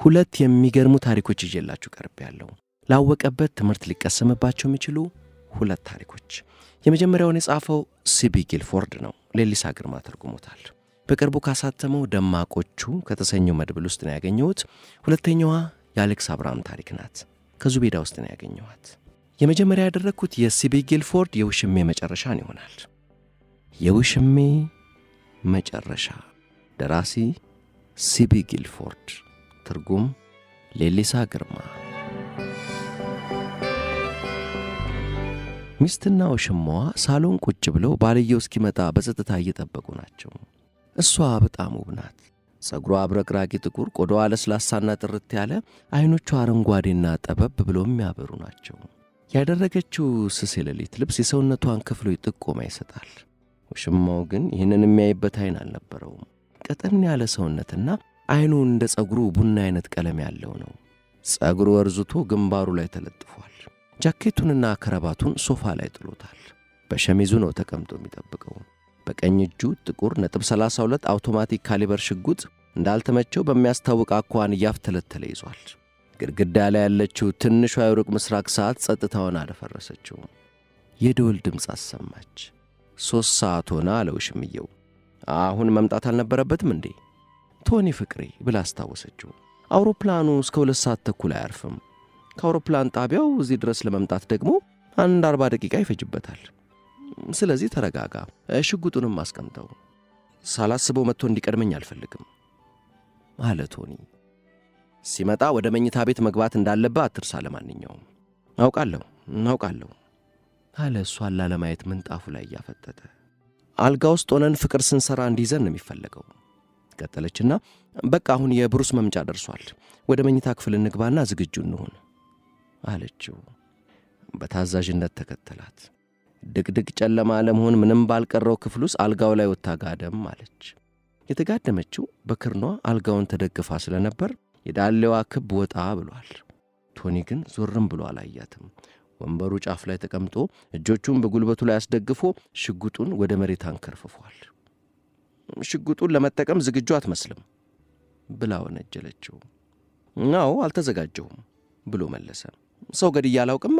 ሁለት የሚገርሙ ታሪኮች ይዤላችሁ ቀርብ ያለው ላወቀበት ትምህርት ሊቀሰምባቸው የሚችሉ ሁለት ታሪኮች። የመጀመሪያውን የጻፈው ሲቢ ጊልፎርድ ነው። ሌሊሳ ግርማ ተርጉሞታል። በቅርቡ ካሳተመው ደማቆቹ ከተሰኘው መድብል ውስጥ ነው ያገኘሁት። ሁለተኛዋ የአሌክስ አብርሃም ታሪክ ናት። ከዙቤዳ ውስጥ ነው ያገኘኋት። የመጀመሪያ ያደረግኩት የሲቢ ጊልፎርድ የውሽሜ መጨረሻን ይሆናል። የውሽሜ መጨረሻ፣ ደራሲ ሲቢ ጊልፎርድ፣ ትርጉም ሌሊሳ ግርማ። ሚስትና ውሽማዋ ሳሎን ቁጭ ብለው ባልየው እስኪመጣ በጸጥታ እየጠበቁ ናቸው። እሷ በጣም ውብ ናት። ጸጉሯ አብረቅራቂ ጥቁር፣ ቆዳዋ ለስላሳና ጥርት ያለ፣ ዐይኖቿ አረንጓዴና ጠበብ ብለው የሚያበሩ ናቸው። ያደረገችው ስስ የሌሊት ልብስ የሰውነቷን ክፍሎች ጥቆማ ይሰጣል። ውሽማው ግን ይህንን የሚያይበት ዐይን አልነበረውም። ቀጠን ያለ ሰውነትና ዐይኑ እንደ ጸጉሩ ቡና አይነት ቀለም ያለው ነው። ጸጉሩ ወርዝቶ ግንባሩ ላይ ተለጥፏል። ጃኬቱንና ከረባቱን ሶፋ ላይ ጥሎታል። በሸሚዙ ነው ተቀምጦ የሚጠብቀው። በቀኝ እጁ ጥቁር ነጥብ 32 አውቶማቲክ ካሊበር ሽጉጥ እንዳልተመቸው በሚያስታውቅ አኳኋን እያፍተለተለ ይዟል። ግድግዳ ላይ ያለችው ትንሿ የሩቅ ምስራቅ ሰዓት ጸጥታውን አደፈረሰችው። የደወል ድምፅ አሰማች። ሦስት ሰዓት ሆነ አለ ውሽምየው። አሁን መምጣት አልነበረበትም እንዴ? ቶኒ ፍቅሬ ብላ አስታወሰችው። አውሮፕላኑ እስከ ሁለት ሰዓት ተኩል አያርፍም። ከአውሮፕላን ጣቢያው እዚህ ድረስ ለመምጣት ደግሞ አንድ አርባ ደቂቃ ይፈጅበታል። ስለዚህ ተረጋጋ፣ ሽጉጡንም አስቀምጠው። ሳላስበው መጥቶ እንዲቀድመኝ አልፈልግም አለ ቶኒ። ሲመጣ ወደ መኝታ ቤት መግባት እንዳለብህ አትርሳ። ለማንኛውም አውቃለሁ አውቃለሁ አለ እሷን ላለማየት ምንጣፉ ላይ እያፈጠጠ። አልጋ ውስጥ ሆነን ፍቅር ስንሠራ እንዲይዘን ነው የሚፈለገው ቀጠለችና፣ በቃ አሁን የብሩስ መምጫ ደርሷል። ወደ መኝታ ክፍል እንግባና ዝግጁ እንሁን አለችው። በታዛዥነት ተከተላት። ድቅድቅ ጨለማ ለመሆን ምንም ባልቀረው ክፍል ውስጥ አልጋው ላይ ወጥታ ጋደም አለች። የተጋደመችው በክርኗ አልጋውን ተደግፋ ስለነበር የዳሌዋ ክብ ወጣ ብሏል። ቶኒ ግን ዞርም ብሎ አላያትም። ወንበሩ ጫፍ ላይ ተቀምጦ እጆቹን በጉልበቱ ላይ አስደግፎ ሽጉጡን ወደ መሬት አንከርፍፏል። ሽጉጡን ለመጠቀም ዝግጁ አትመስልም ብላ ወነጀለችው። አዎ አልተዘጋጀሁም ብሎ መለሰ። ሰው ገድዬ አላውቅማ።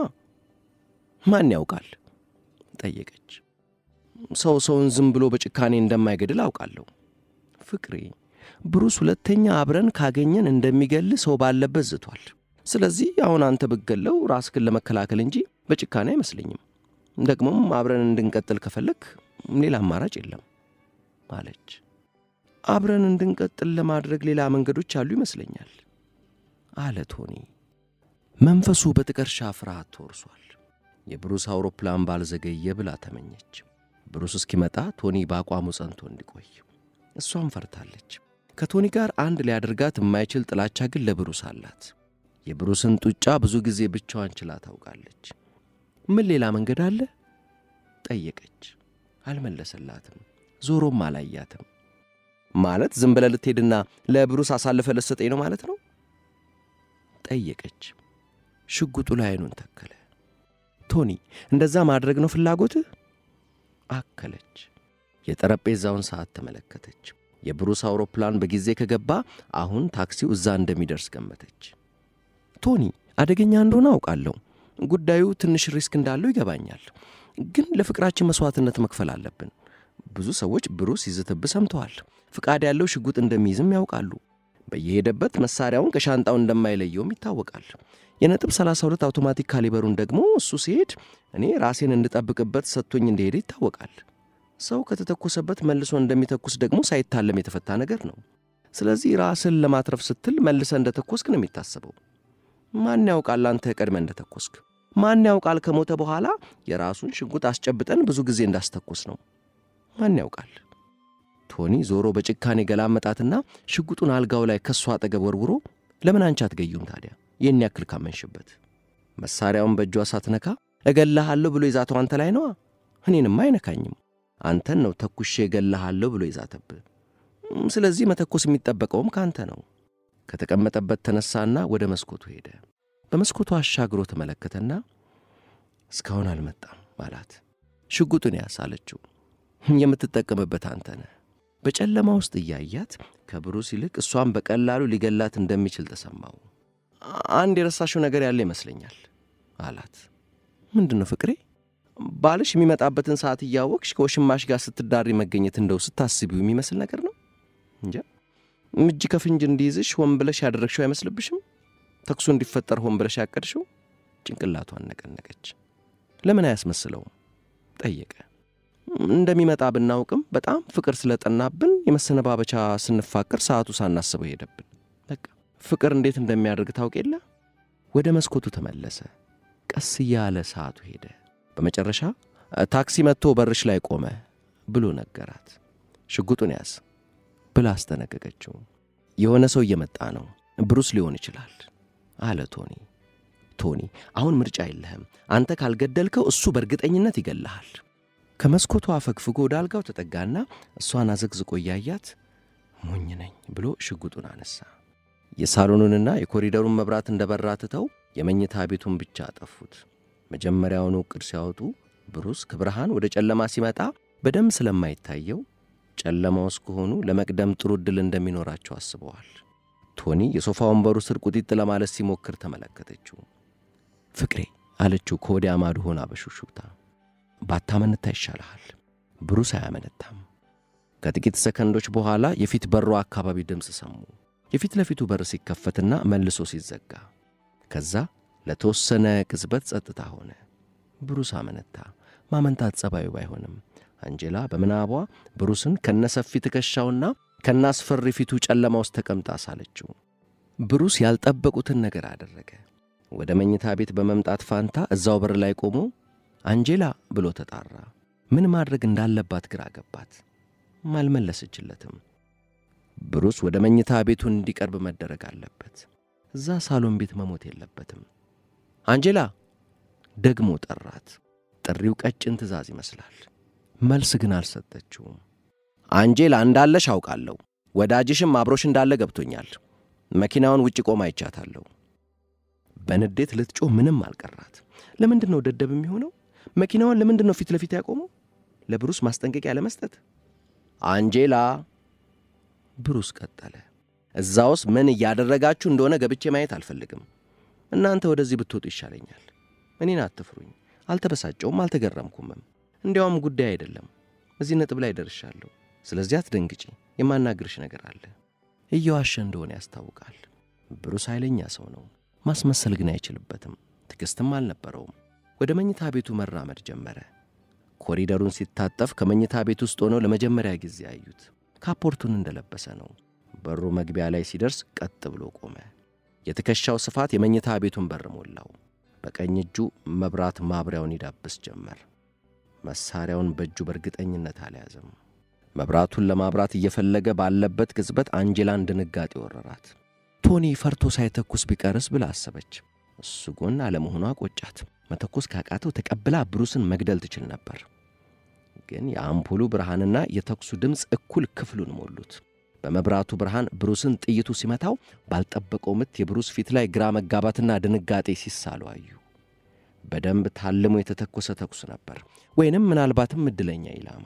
ማን ያውቃል ጠየቀች። ሰው ሰውን ዝም ብሎ በጭካኔ እንደማይገድል አውቃለሁ ፍቅሬ። ብሩስ ሁለተኛ አብረን ካገኘን እንደሚገል ሰው ባለበት ዝቷል። ስለዚህ አሁን አንተ ብገለው ራስክን ለመከላከል እንጂ በጭካኔ አይመስለኝም። ደግሞም አብረን እንድንቀጥል ከፈለግ ሌላ አማራጭ የለም አለች። አብረን እንድንቀጥል ለማድረግ ሌላ መንገዶች አሉ ይመስለኛል አለ ቶኒ። መንፈሱ በጥቀርሻ ፍርሃት ተወርሷል። የብሩስ አውሮፕላን ባልዘገየ ብላ ተመኘች። ብሩስ እስኪመጣ ቶኒ በአቋሙ ጸንቶ እንዲቆይ እሷም ፈርታለች። ከቶኒ ጋር አንድ ሊያደርጋት የማይችል ጥላቻ ግን ለብሩስ አላት። የብሩስን ጡጫ ብዙ ጊዜ ብቻዋን ችላ ታውቃለች። ምን ሌላ መንገድ አለ ጠየቀች። አልመለሰላትም። ዞሮም አላያትም። ማለት ዝም ብለህ ልትሄድና ለብሩስ አሳልፈ ልትሰጠኝ ነው ማለት ነው ጠየቀች። ሽጉጡ ላይ አይኑን ተከለ። ቶኒ እንደዛ ማድረግ ነው ፍላጎትህ? አከለች። የጠረጴዛውን ሰዓት ተመለከተች። የብሩስ አውሮፕላን በጊዜ ከገባ አሁን ታክሲው እዛ እንደሚደርስ ገመተች። ቶኒ አደገኛ እንደሆነ አውቃለሁ። ጉዳዩ ትንሽ risk እንዳለው ይገባኛል። ግን ለፍቅራችን መሥዋዕትነት መክፈል አለብን። ብዙ ሰዎች ብሩስ ሲዝትብህ ሰምተዋል። ፍቃድ ያለው ሽጉጥ እንደሚይዝም ያውቃሉ። በየሄደበት መሳሪያውን ከሻንጣው እንደማይለየውም ይታወቃል። የነጥብ 32 አውቶማቲክ ካሊበሩን ደግሞ እሱ ሲሄድ እኔ ራሴን እንድጠብቅበት ሰጥቶኝ እንደሄደ ይታወቃል። ሰው ከተተኮሰበት መልሶ እንደሚተኩስ ደግሞ ሳይታለም የተፈታ ነገር ነው። ስለዚህ ራስን ለማትረፍ ስትል መልሰ እንደተኮስክ ነው የሚታሰበው። ማን ያውቃል አንተ ቀድመ እንደተኮስክ? ማን ያውቃል ከሞተ በኋላ የራሱን ሽጉጥ አስጨብጠን ብዙ ጊዜ እንዳስተኮስ ነው? ማን ያውቃል? ቶኒ ዞሮ በጭካኔ ገላመጣትና ሽጉጡን አልጋው ላይ ከእሷ አጠገብ ወርውሮ ለምን አንቺ አትገዩም ታዲያ ይህን ያክል ካመንሽበት? መሳሪያውን በእጇ ሳትነካ እገላሃለሁ ብሎ የዛተው አንተ ላይ ነዋ። እኔንም አይነካኝም። አንተን ነው ተኩሼ እገላሃለሁ ብሎ የዛተብህ። ስለዚህ መተኮስ የሚጠበቀውም ከአንተ ነው። ከተቀመጠበት ተነሳና ወደ መስኮቱ ሄደ። በመስኮቱ አሻግሮ ተመለከተና እስካሁን አልመጣም አላት። ሽጉጡን ያዝ አለችው። የምትጠቀምበት አንተ ነህ። በጨለማ ውስጥ እያያት ከብሩስ ይልቅ እሷን በቀላሉ ሊገላት እንደሚችል ተሰማው። አንድ የረሳሽው ነገር ያለ ይመስለኛል አላት። ምንድን ነው ፍቅሬ? ባልሽ የሚመጣበትን ሰዓት እያወቅሽ ከወሽማሽ ጋር ስትዳሪ መገኘት እንደው ስታስቢው የሚመስል ነገር ነው እንጃ። እጅ ከፍንጅ እንዲይዝሽ ሆን ብለሽ ያደረግሽው አይመስልብሽም? ተኩሱ እንዲፈጠር ሆን ብለሽ ያቀድሽው? ጭንቅላቷን ነቀነቀች። ለምን አያስመስለውም ጠየቀ። እንደሚመጣ ብናውቅም በጣም ፍቅር ስለጠናብን የመሰነባበቻ ስንፋቀር ሰዓቱ ሳናስበው ሄደብን። በቃ ፍቅር እንዴት እንደሚያደርግ ታውቅ የለ። ወደ መስኮቱ ተመለሰ። ቀስ እያለ ሰዓቱ ሄደ። በመጨረሻ ታክሲ መጥቶ በርሽ ላይ ቆመ ብሎ ነገራት። ሽጉጡን ያዝ ብላ አስጠነቀቀችው። የሆነ ሰው እየመጣ ነው፣ ብሩስ ሊሆን ይችላል አለ ቶኒ። ቶኒ አሁን ምርጫ የለህም። አንተ ካልገደልከው እሱ በእርግጠኝነት ይገልሃል። ከመስኮቱ አፈግፍጎ ወደ አልጋው ተጠጋና እሷን አዘግዝቆ እያያት ሞኝ ነኝ ብሎ ሽጉጡን አነሳ። የሳሎኑንና የኮሪደሩን መብራት እንደ በራ ትተው የመኝታ ቤቱን ብቻ አጠፉት። መጀመሪያውኑ ዕቅድ ሲያወጡ ብሩስ ከብርሃን ወደ ጨለማ ሲመጣ በደንብ ስለማይታየው ጨለማ ውስጥ ከሆኑ ለመቅደም ጥሩ ዕድል እንደሚኖራቸው አስበዋል። ቶኒ የሶፋ ወንበሩ ስር ቁጢጥ ለማለት ሲሞክር ተመለከተችው። ፍቅሬ አለችው ከወዲያ ማዶ ሆና በሹሹክታ ባታመነታ ይሻልሃል። ብሩስ አያመነታም። ከጥቂት ሰከንዶች በኋላ የፊት በሩ አካባቢ ድምፅ ሰሙ። የፊት ለፊቱ በር ሲከፈትና መልሶ ሲዘጋ፣ ከዛ ለተወሰነ ቅጽበት ጸጥታ ሆነ። ብሩስ አመነታ። ማመንታት ጸባዩ ባይሆንም አንጄላ በምናቧ ብሩስን ከነሰፊ ትከሻውና ከናስፈሪ ፊቱ ጨለማ ውስጥ ተቀምጣ ሳለችው። ብሩስ ያልጠበቁትን ነገር አደረገ። ወደ መኝታ ቤት በመምጣት ፋንታ እዛው በር ላይ ቆሞ አንጄላ ብሎ ተጣራ። ምን ማድረግ እንዳለባት ግራ ገባት። አልመለሰችለትም። ብሩስ ወደ መኝታ ቤቱ እንዲቀርብ መደረግ አለበት። እዛ ሳሎን ቤት መሞት የለበትም። አንጄላ ደግሞ ጠራት። ጥሪው ቀጭን ትዕዛዝ ይመስላል። መልስ ግን አልሰጠችውም። አንጄላ እንዳለሽ አውቃለሁ። ወዳጅሽም አብሮሽ እንዳለ ገብቶኛል። መኪናውን ውጭ ቆማ አይቻታለሁ። በንዴት ልትጮህ ምንም አልቀራት። ለምንድን ነው ደደብ የሚሆነው? መኪናዋን ለምንድን ነው ፊት ለፊት ያቆመው? ለብሩስ ማስጠንቀቂያ ለመስጠት። አንጄላ ብሩስ ቀጠለ። እዛ ውስጥ ምን እያደረጋችሁ እንደሆነ ገብቼ ማየት አልፈልግም። እናንተ ወደዚህ ብትወጡ ይሻለኛል። እኔን አትፍሩኝ። አልተበሳጨውም፣ አልተገረምኩምም። እንዲያውም ጉዳይ አይደለም። እዚህ ነጥብ ላይ ደርሻለሁ። ስለዚህ አትደንግጪ። የማናግርሽ ነገር አለ። እየዋሸ እንደሆነ ያስታውቃል። ብሩስ ኃይለኛ ሰው ነው። ማስመሰል ግን አይችልበትም። ትዕግሥትም አልነበረውም። ወደ መኝታ ቤቱ መራመድ ጀመረ። ኮሪደሩን ሲታጠፍ ከመኝታ ቤት ውስጥ ሆነው ለመጀመሪያ ጊዜ አዩት። ካፖርቱን እንደለበሰ ነው። በሩ መግቢያ ላይ ሲደርስ ቀጥ ብሎ ቆመ። የትከሻው ስፋት የመኝታ ቤቱን በር ሞላው። በቀኝ እጁ መብራት ማብሪያውን ይዳብስ ጀመር። መሳሪያውን በእጁ በእርግጠኝነት አልያዘም። መብራቱን ለማብራት እየፈለገ ባለበት ቅጽበት አንጄላን ድንጋጤ ወረራት። ቶኒ ፈርቶ ሳይተኩስ ቢቀርስ ብላ አሰበች። እሱ ጎን አለመሆኗ ቆጫት። መተኮስ ካቃተው ተቀብላ ብሩስን መግደል ትችል ነበር። ግን የአምፖሉ ብርሃንና የተኩሱ ድምፅ እኩል ክፍሉን ሞሉት። በመብራቱ ብርሃን ብሩስን ጥይቱ ሲመታው ባልጠበቀው ምት የብሩስ ፊት ላይ ግራ መጋባትና ድንጋጤ ሲሳሉ አዩ። በደንብ ታልሞ የተተኮሰ ተኩስ ነበር፣ ወይንም ምናልባትም ዕድለኛ ኢላማ።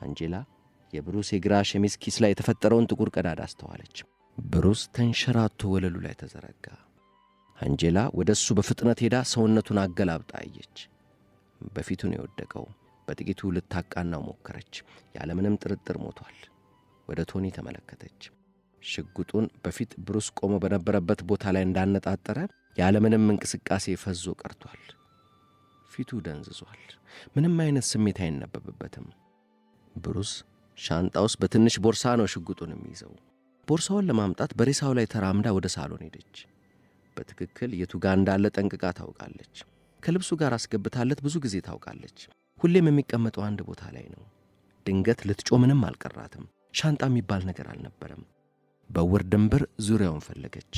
አንጄላ የብሩስ የግራ ሸሚዝ ኪስ ላይ የተፈጠረውን ጥቁር ቀዳዳ አስተዋለች። ብሩስ ተንሸራቶ ወለሉ ላይ ተዘረጋ። አንጄላ ወደ እሱ በፍጥነት ሄዳ ሰውነቱን አገላብጣ አየች። በፊቱን የወደቀው በጥቂቱ ልታቃናው ሞከረች። ያለምንም ጥርጥር ሞቷል። ወደ ቶኒ ተመለከተች። ሽጉጡን በፊት ብሩስ ቆሞ በነበረበት ቦታ ላይ እንዳነጣጠረ ያለምንም እንቅስቃሴ ፈዞ ቀርቷል። ፊቱ ደንዝዟል። ምንም አይነት ስሜት አይነበብበትም። ብሩስ ሻንጣ ውስጥ በትንሽ ቦርሳ ነው ሽጉጡን የሚይዘው። ቦርሳውን ለማምጣት በሬሳው ላይ ተራምዳ ወደ ሳሎን ሄደች። በትክክል የቱ እንዳለ ጠንቅቃ ታውቃለች። ከልብሱ ጋር አስገብታለት ብዙ ጊዜ ታውቃለች። ሁሌም የሚቀመጠው አንድ ቦታ ላይ ነው። ድንገት ልትጮ ምንም አልቀራትም። ሻንጣ የሚባል ነገር አልነበረም። በውር ድንብር ዙሪያውን ፈለገች።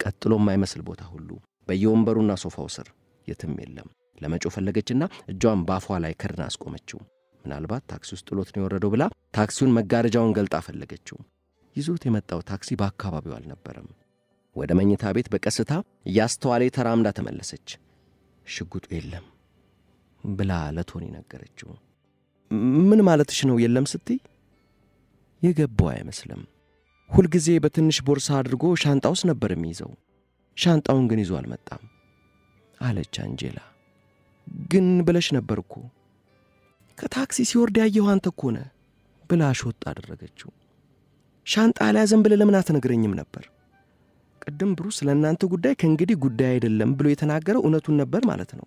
ቀጥሎ የማይመስል ቦታ ሁሉ በየወንበሩና ሶፋው ስር የትም የለም። ለመጮ ፈለገችና እጇን ባፏ ላይ ከድና አስቆመችው። ምናልባት ታክሲ ውስጥ ጥሎት ነው የወረደው ብላ ታክሲውን መጋረጃውን ገልጣ ፈለገችው። ይዞት የመጣው ታክሲ በአካባቢው አልነበረም። ወደ መኝታ ቤት በቀስታ እያስተዋለ ተራምዳ ተመለሰች። ሽጉጡ የለም ብላ ለቶኒ ነገረችው። ምን ማለትሽ ነው የለም ስትይ? የገባው አይመስልም። ሁልጊዜ በትንሽ ቦርሳ አድርጎ ሻንጣ ውስጥ ነበር የሚይዘው። ሻንጣውን ግን ይዞ አልመጣም አለች አንጄላ። ግን ብለሽ ነበር እኮ ከታክሲ ሲወርድ ያየሁ አንተ እኮ ነህ ብላ ሾጥ አደረገችው። ሻንጣ አልያዘም ብለህ ለምን አትነግረኝም ነበር? ቅድም ብሩስ ስለ እናንተ ጉዳይ ከእንግዲህ ጉዳይ አይደለም ብሎ የተናገረው እውነቱን ነበር ማለት ነው።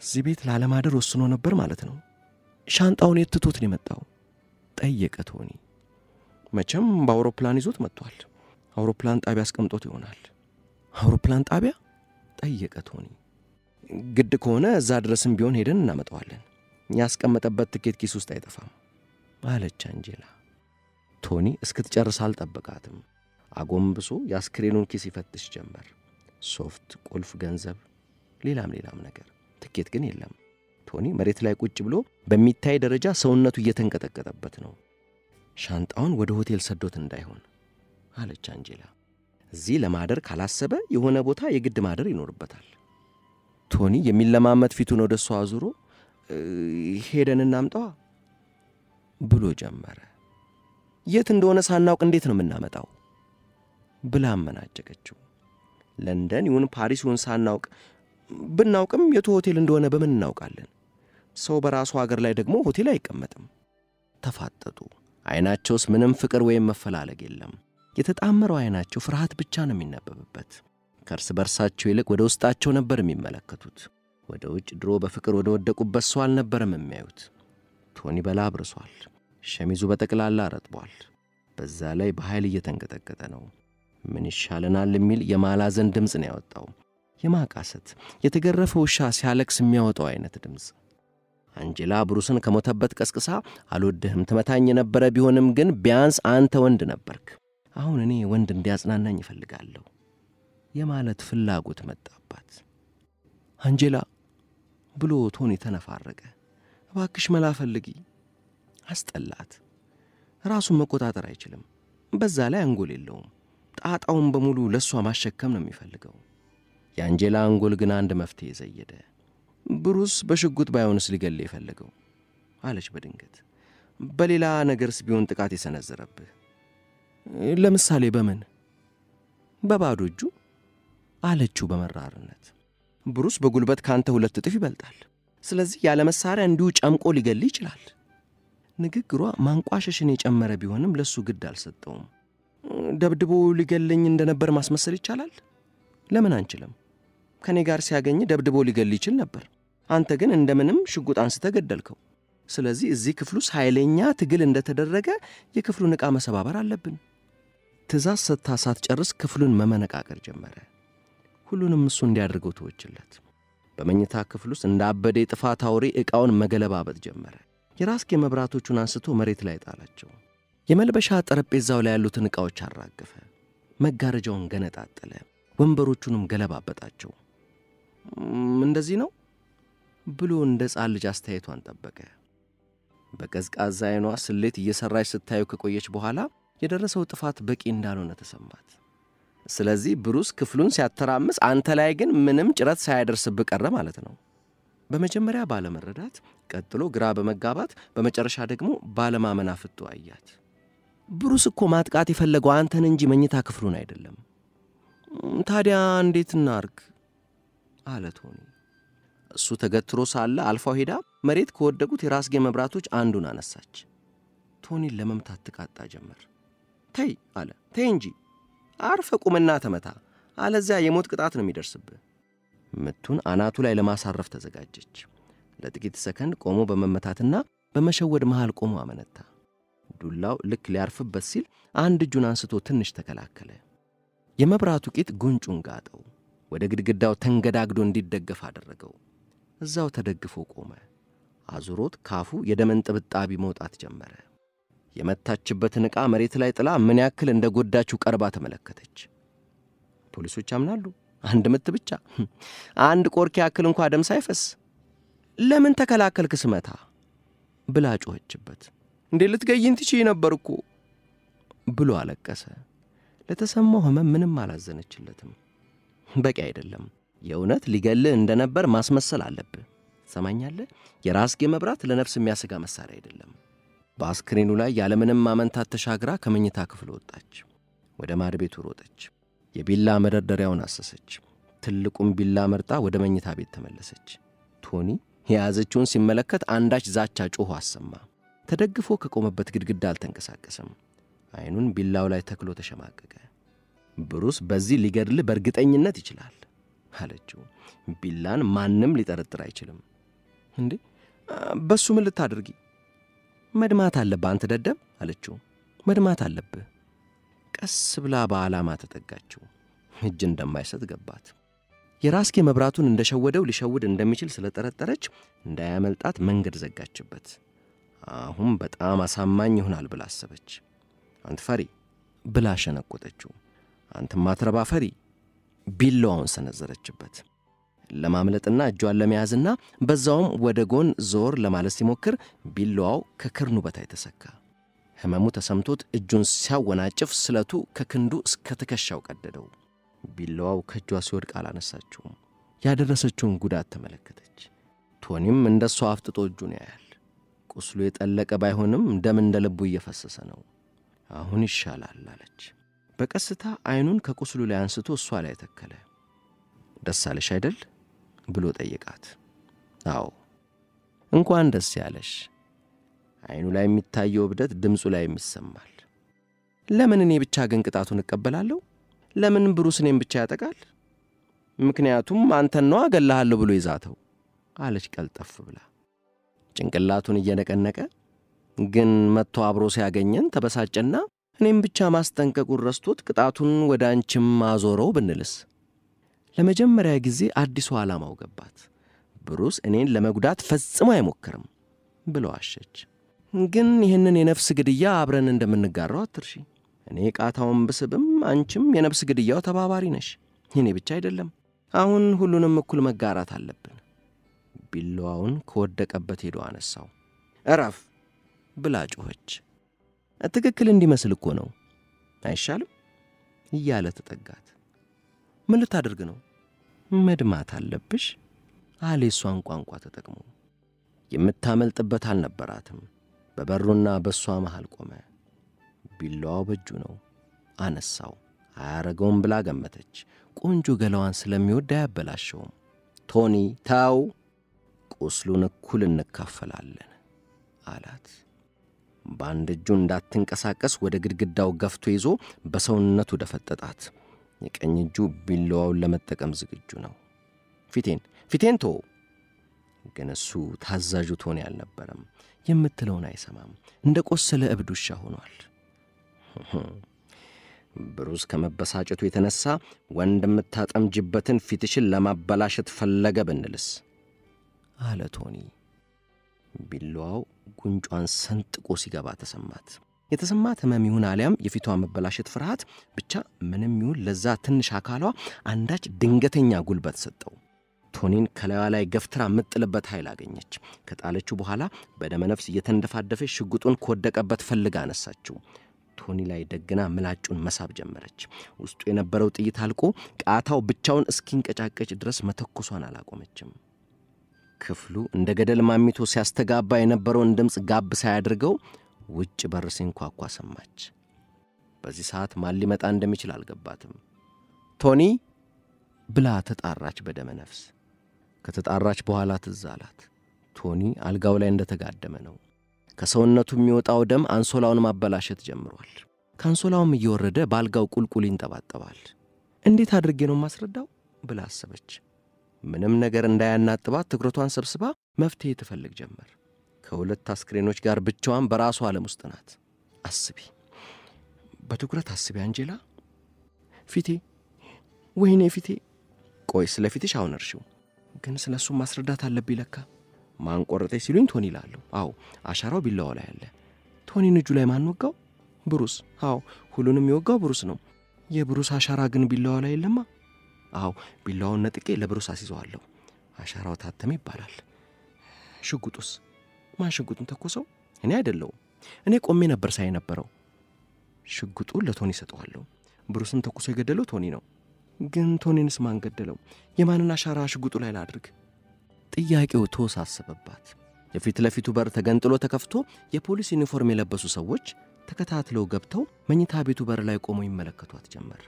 እዚህ ቤት ላለማደር ወስኖ ነበር ማለት ነው። ሻንጣውን የት ትቶት ነው የመጣው? ጠየቀ ቶኒ። መቼም በአውሮፕላን ይዞት መጥቷል። አውሮፕላን ጣቢያ አስቀምጦት ይሆናል። አውሮፕላን ጣቢያ? ጠየቀ ቶኒ። ግድ ከሆነ እዛ ድረስም ቢሆን ሄደን እናመጣዋለን። ያስቀመጠበት ትኬት ኪስ ውስጥ አይጠፋም አለች አንጄላ። ቶኒ እስክትጨርስ አልጠበቃትም። አጎንብሶ የአስክሬኑን ኪስ ይፈትሽ ጀመር። ሶፍት፣ ቁልፍ፣ ገንዘብ፣ ሌላም ሌላም ነገር። ትኬት ግን የለም። ቶኒ መሬት ላይ ቁጭ ብሎ በሚታይ ደረጃ ሰውነቱ እየተንቀጠቀጠበት ነው። ሻንጣውን ወደ ሆቴል ሰዶት እንዳይሆን አለች አንጄላ። እዚህ ለማደር ካላሰበ የሆነ ቦታ የግድ ማደር ይኖርበታል። ቶኒ የሚለማመጥ ፊቱን ወደ እሷ አዙሮ ሄደን እናምጣዋ ብሎ ጀመረ። የት እንደሆነ ሳናውቅ እንዴት ነው የምናመጣው ብላ አመናጨቀችው። ለንደን ይሁን ፓሪስ ይሁን ሳናውቅ ብናውቅም የቱ ሆቴል እንደሆነ በምን እናውቃለን? ሰው በራሱ አገር ላይ ደግሞ ሆቴል አይቀመጥም። ተፋጠጡ። ዐይናቸውስ ምንም ፍቅር ወይም መፈላለግ የለም። የተጣመረው ዐይናቸው ፍርሃት ብቻ ነው የሚነበብበት። ከእርስ በርሳቸው ይልቅ ወደ ውስጣቸው ነበር የሚመለከቱት። ወደ ውጭ ድሮ በፍቅር ወደ ወደቁበት ሰው አልነበረም የሚያዩት። ቶኒ በላ አብርሷል። ሸሚዙ በጠቅላላ ረጥቧል። በዛ ላይ በኃይል እየተንቀጠቀጠ ነው። ምን ይሻለናል የሚል የማላዘን ድምፅ ነው ያወጣው። የማቃሰት የተገረፈ ውሻ ሲያለቅስ የሚያወጣው አይነት ድምፅ። አንጄላ ብሩስን ከሞተበት ቀስቅሳ አልወድህም ትመታኝ የነበረ ቢሆንም ግን ቢያንስ አንተ ወንድ ነበርክ። አሁን እኔ ወንድ እንዲያጽናናኝ እፈልጋለሁ የማለት ፍላጎት መጣባት። አንጄላ ብሎ ቶኒ ተነፋረቀ። እባክሽ መላ ፈልጊ። አስጠላት። ራሱን መቆጣጠር አይችልም። በዛ ላይ አንጎል የለውም። ጣጣውን በሙሉ ለእሷ ማሸከም ነው የሚፈልገው። የአንጄላ አንጎል ግን አንድ መፍትሔ ዘየደ። ብሩስ በሽጉጥ ባይሆንስ ሊገል የፈለገው አለች በድንገት። በሌላ ነገርስ ቢሆን ጥቃት የሰነዘረብህ ለምሳሌ በምን? በባዶ እጁ አለችው በመራርነት። ብሩስ በጉልበት ካንተ ሁለት እጥፍ ይበልጣል። ስለዚህ ያለ መሳሪያ እንዲሁ ጨምቆ ሊገል ይችላል። ንግግሯ ማንቋሸሽን የጨመረ ቢሆንም ለእሱ ግድ አልሰጠውም። ደብድቦ ሊገለኝ እንደነበር ማስመሰል ይቻላል። ለምን አንችልም? ከእኔ ጋር ሲያገኝ ደብድቦ ሊገል ይችል ነበር። አንተ ግን እንደምንም ሽጉጥ አንስተ ገደልከው። ስለዚህ እዚህ ክፍል ውስጥ ኃይለኛ ትግል እንደተደረገ የክፍሉን ዕቃ መሰባበር አለብን። ትእዛዝ ሰጥታ ሳትጨርስ ክፍሉን መመነቃቀር ጀመረ። ሁሉንም እሱ እንዲያደርገው ተወችለት። በመኝታ ክፍል ውስጥ እንደ አበደ የጥፋት አውሬ ዕቃውን መገለባበጥ ጀመረ። የራስጌ መብራቶቹን አንስቶ መሬት ላይ ጣላቸው። የመልበሻ ጠረጴዛው ላይ ያሉትን ዕቃዎች አራገፈ። መጋረጃውን ገነጣጠለ። ወንበሮቹንም ገለባበጣቸው። እንደዚህ ነው ብሎ እንደ ሕፃን ልጅ አስተያየቷን ጠበቀ። በቀዝቃዛ ዓይኗ ስሌት እየሠራች ስታየው ከቆየች በኋላ የደረሰው ጥፋት በቂ እንዳልሆነ ተሰማት። ስለዚህ ብሩስ ክፍሉን ሲያተራምስ፣ አንተ ላይ ግን ምንም ጭረት ሳያደርስብህ ቀረ ማለት ነው። በመጀመሪያ ባለመረዳት፣ ቀጥሎ ግራ በመጋባት በመጨረሻ ደግሞ ባለማመን አፍጦ አያት። ብሩስ እኮ ማጥቃት የፈለገው አንተን እንጂ መኝታ ክፍሉን አይደለም። ታዲያ እንዴት እናርግ? አለ ቶኒ። እሱ ተገትሮ ሳለ አልፋው ሄዳ መሬት ከወደቁት የራስጌ መብራቶች አንዱን አነሳች። ቶኒን ለመምታት ትቃጣ ጀመር። ተይ አለ። ተይ እንጂ አርፈ ቁምና ተመታ፣ አለዚያ የሞት ቅጣት ነው የሚደርስብህ። ምቱን አናቱ ላይ ለማሳረፍ ተዘጋጀች። ለጥቂት ሰከንድ ቆሞ በመመታትና በመሸወድ መሃል ቆሞ አመነታ። ዱላው ልክ ሊያርፍበት ሲል አንድ እጁን አንስቶ ትንሽ ተከላከለ። የመብራቱ ቂጥ ጉንጩን ጋጠው። ወደ ግድግዳው ተንገዳግዶ እንዲደገፍ አደረገው። እዛው ተደግፎ ቆመ። አዙሮት ካፉ የደም እንጥብጣቢ መውጣት ጀመረ። የመታችበትን ዕቃ መሬት ላይ ጥላ ምን ያክል እንደ ጎዳችው ቀርባ ተመለከተች። ፖሊሶች ያምናሉ። አንድ ምት ብቻ፣ አንድ ቆርኪ ያክል እንኳ ደም ሳይፈስ ለምን ተከላከልክ ስመታ ብላ ጮኸችበት። እንዴ ልትገይን ትችይ ነበር እኮ ብሎ አለቀሰ። ለተሰማው ሕመም ምንም አላዘነችለትም። በቂ አይደለም። የእውነት ሊገልህ እንደነበር ማስመሰል አለብህ። ትሰማኛለህ? የራስጌ መብራት ለነፍስ የሚያሰጋ መሳሪያ አይደለም። በአስክሬኑ ላይ ያለምንም ማመንታት ተሻግራ ከመኝታ ክፍል ወጣች። ወደ ማድ ቤቱ ሮጠች። የቢላ መደርደሪያውን አሰሰች። ትልቁን ቢላ መርጣ ወደ መኝታ ቤት ተመለሰች። ቶኒ የያዘችውን ሲመለከት አንዳች ዛቻ ጮኾ አሰማ። ተደግፎ ከቆመበት ግድግዳ አልተንቀሳቀሰም። ዐይኑን ቢላው ላይ ተክሎ ተሸማቀቀ። ብሩስ በዚህ ሊገድልህ በእርግጠኝነት ይችላል አለችው። ቢላን ማንም ሊጠረጥር አይችልም። እንዴ በሱ ምን ልታደርጊ? መድማት አለብህ አንተ ደደብ አለችው። መድማት አለብህ። ቀስ ብላ በዓላማ ተጠጋችው። እጅ እንደማይሰጥ ገባት። የራስጌ መብራቱን እንደሸወደው ሊሸውድ እንደሚችል ስለጠረጠረች እንዳያመልጣት መንገድ ዘጋችበት። አሁን በጣም አሳማኝ ይሆናል ብላ አሰበች። አንተ ፈሪ ብላ ሸነቆጠችው። አንተ ማትረባ ፈሪ ቢላዋውን ሰነዘረችበት። ለማምለጥና እጇን ለመያዝና በዛውም ወደ ጎን ዞር ለማለት ሲሞክር ቢላዋው ከክርኑ በታይ ተሰካ። ሕመሙ ተሰምቶት እጁን ሲያወናጭፍ ስለቱ ከክንዱ እስከ ትከሻው ቀደደው። ቢላዋው ከእጇ ሲወድቅ አላነሳችውም። ያደረሰችውን ጉዳት ተመለከተች። ቶኒም እንደ እሷ አፍጥጦ እጁን ያያል። ቁስሉ የጠለቀ ባይሆንም ደም እንደ ልቡ እየፈሰሰ ነው። አሁን ይሻላል አለች። በቀስታ ዐይኑን ከቁስሉ ላይ አንስቶ እሷ ላይ ተከለ። ደስ አለሽ አይደል ብሎ ጠየቃት። አዎ እንኳን ደስ ያለሽ። ዐይኑ ላይ የሚታየው እብደት ድምፁ ላይ ይሰማል። ለምን እኔ ብቻ ግን ቅጣቱን እቀበላለሁ? ለምን ብሩስ እኔም ብቻ ያጠቃል? ምክንያቱም አንተን ነዋ እገልሃለሁ ብሎ ይዛተው አለች ቀልጠፍ ብላ ጭንቅላቱን እየነቀነቀ ግን መጥቶ አብሮ ሲያገኘን ተበሳጨና እኔም ብቻ ማስጠንቀቁን ረስቶት ቅጣቱን ወደ አንቺም አዞረው ብንልስ? ለመጀመሪያ ጊዜ አዲሱ ዓላማው ገባት። ብሩስ እኔን ለመጉዳት ፈጽሞ አይሞክርም ብሎ አሸች። ግን ይህንን የነፍስ ግድያ አብረን እንደምንጋራው አትርሺ። እኔ ቃታውን ብስብም አንቺም የነፍስ ግድያው ተባባሪ ነሽ። እኔ ብቻ አይደለም። አሁን ሁሉንም እኩል መጋራት አለብን። ቢላዋውን ከወደቀበት ሄዶ አነሳው። እረፍ ብላ ጮኸች። ትክክል እንዲመስል እኮ ነው አይሻልም? እያለ ተጠጋት። ምን ልታደርግ ነው? መድማት አለብሽ አለ እሷን ቋንቋ ተጠቅሞ። የምታመልጥበት አልነበራትም። በበሩና በእሷ መሃል ቆመ። ቢላዋው በእጁ ነው። አነሳው። አያረገውም ብላ ገመተች። ቆንጆ ገላዋን ስለሚወድ አያበላሸውም። ቶኒ ታው፣ ቁስሉን እኩል እንካፈላለን አላት። በአንድ እጁ እንዳትንቀሳቀስ ወደ ግድግዳው ገፍቶ ይዞ በሰውነቱ ደፈጠጣት። የቀኝ እጁ ቢላዋውን ለመጠቀም ዝግጁ ነው። ፊቴን ፊቴን ቶ ግን እሱ ታዛዡ ቶኒ አልነበረም። የምትለውን አይሰማም። እንደ ቆሰለ እብድ ውሻ ሆኗል። ብሩስ ከመበሳጨቱ የተነሳ ወንድ የምታጠምጅበትን ፊትሽን ለማበላሸት ፈለገ ብንልስ አለ ቶኒ። ቢላዋው ጉንጯን ሰንጥቆ ሲገባ ተሰማት። የተሰማት ሕመም ይሁን አሊያም የፊቷ መበላሸት ፍርሃት፣ ብቻ ምንም ይሁን ለዛ ትንሽ አካሏ አንዳች ድንገተኛ ጉልበት ሰጠው። ቶኒን ከላዩ ላይ ገፍትራ የምጥልበት ኃይል አገኘች። ከጣለችው በኋላ በደመ ነፍስ እየተንደፋደፈች ሽጉጡን ከወደቀበት ፈልጋ አነሳችው። ቶኒ ላይ ደግና ምላጩን መሳብ ጀመረች። ውስጡ የነበረው ጥይት አልቆ ቃታው ብቻውን እስኪንቀጫቀጭ ድረስ መተኮሷን አላቆመችም። ክፍሉ እንደ ገደል ማሚቶ ሲያስተጋባ የነበረውን ድምፅ ጋብ ሳያደርገው ውጭ በር ሲንኳኳ ሰማች። በዚህ ሰዓት ማን ሊመጣ እንደሚችል አልገባትም። ቶኒ ብላ ተጣራች በደመ ነፍስ። ከተጣራች በኋላ ትዝ አላት። ቶኒ አልጋው ላይ እንደተጋደመ ነው። ከሰውነቱ የሚወጣው ደም አንሶላውን ማበላሸት ጀምሯል። ከአንሶላውም እየወረደ በአልጋው ቁልቁል ይንጠባጠባል። እንዴት አድርጌ ነው ማስረዳው ብላ አሰበች። ምንም ነገር እንዳያናጥባት ትኩረቷን ሰብስባ መፍትሔ ትፈልግ ጀመር። ከሁለት አስክሬኖች ጋር ብቻዋን በራሷ ዓለም ውስጥ ናት። አስቢ፣ በትኩረት አስቢ አንጄላ። ፊቴ፣ ወይኔ ፊቴ። ቆይ ስለ ፊትሽ አሁን እርሺው፣ ግን ስለ እሱም ማስረዳት አለብኝ ለካ። ማን ቆረጠኝ ሲሉኝ ቶኒ እላለሁ። አዎ አሻራው ቢላዋ ላይ አለ። ቶኒን እጁ ላይ ማን ወጋው? ብሩስ። አዎ ሁሉንም የወጋው ብሩስ ነው። የብሩስ አሻራ ግን ቢላዋ ላይ የለማ። አዎ ቢላዋውን ነጥቄ ለብሩስ አስይዘዋለሁ። አሻራው ታተመ ይባላል። ሽጉጡስ? ማን ሽጉጡን ተኮሰው? እኔ አይደለሁም። እኔ ቆሜ ነበር ሳይ ነበር። ሽጉጡን ለቶኒ ሰጠዋለሁ። ብሩስን ተኩሶ የገደለው ቶኒ ነው። ግን ቶኒንስ ማን ገደለው? የማንን አሻራ ሽጉጡ ላይ ላድርግ? ጥያቄው ተወሳሰበባት። የፊት ለፊቱ በር ተገንጥሎ ተከፍቶ የፖሊስ ዩኒፎርም የለበሱ ሰዎች ተከታትለው ገብተው መኝታ ቤቱ በር ላይ ቆመው ይመለከቷት ጀመር።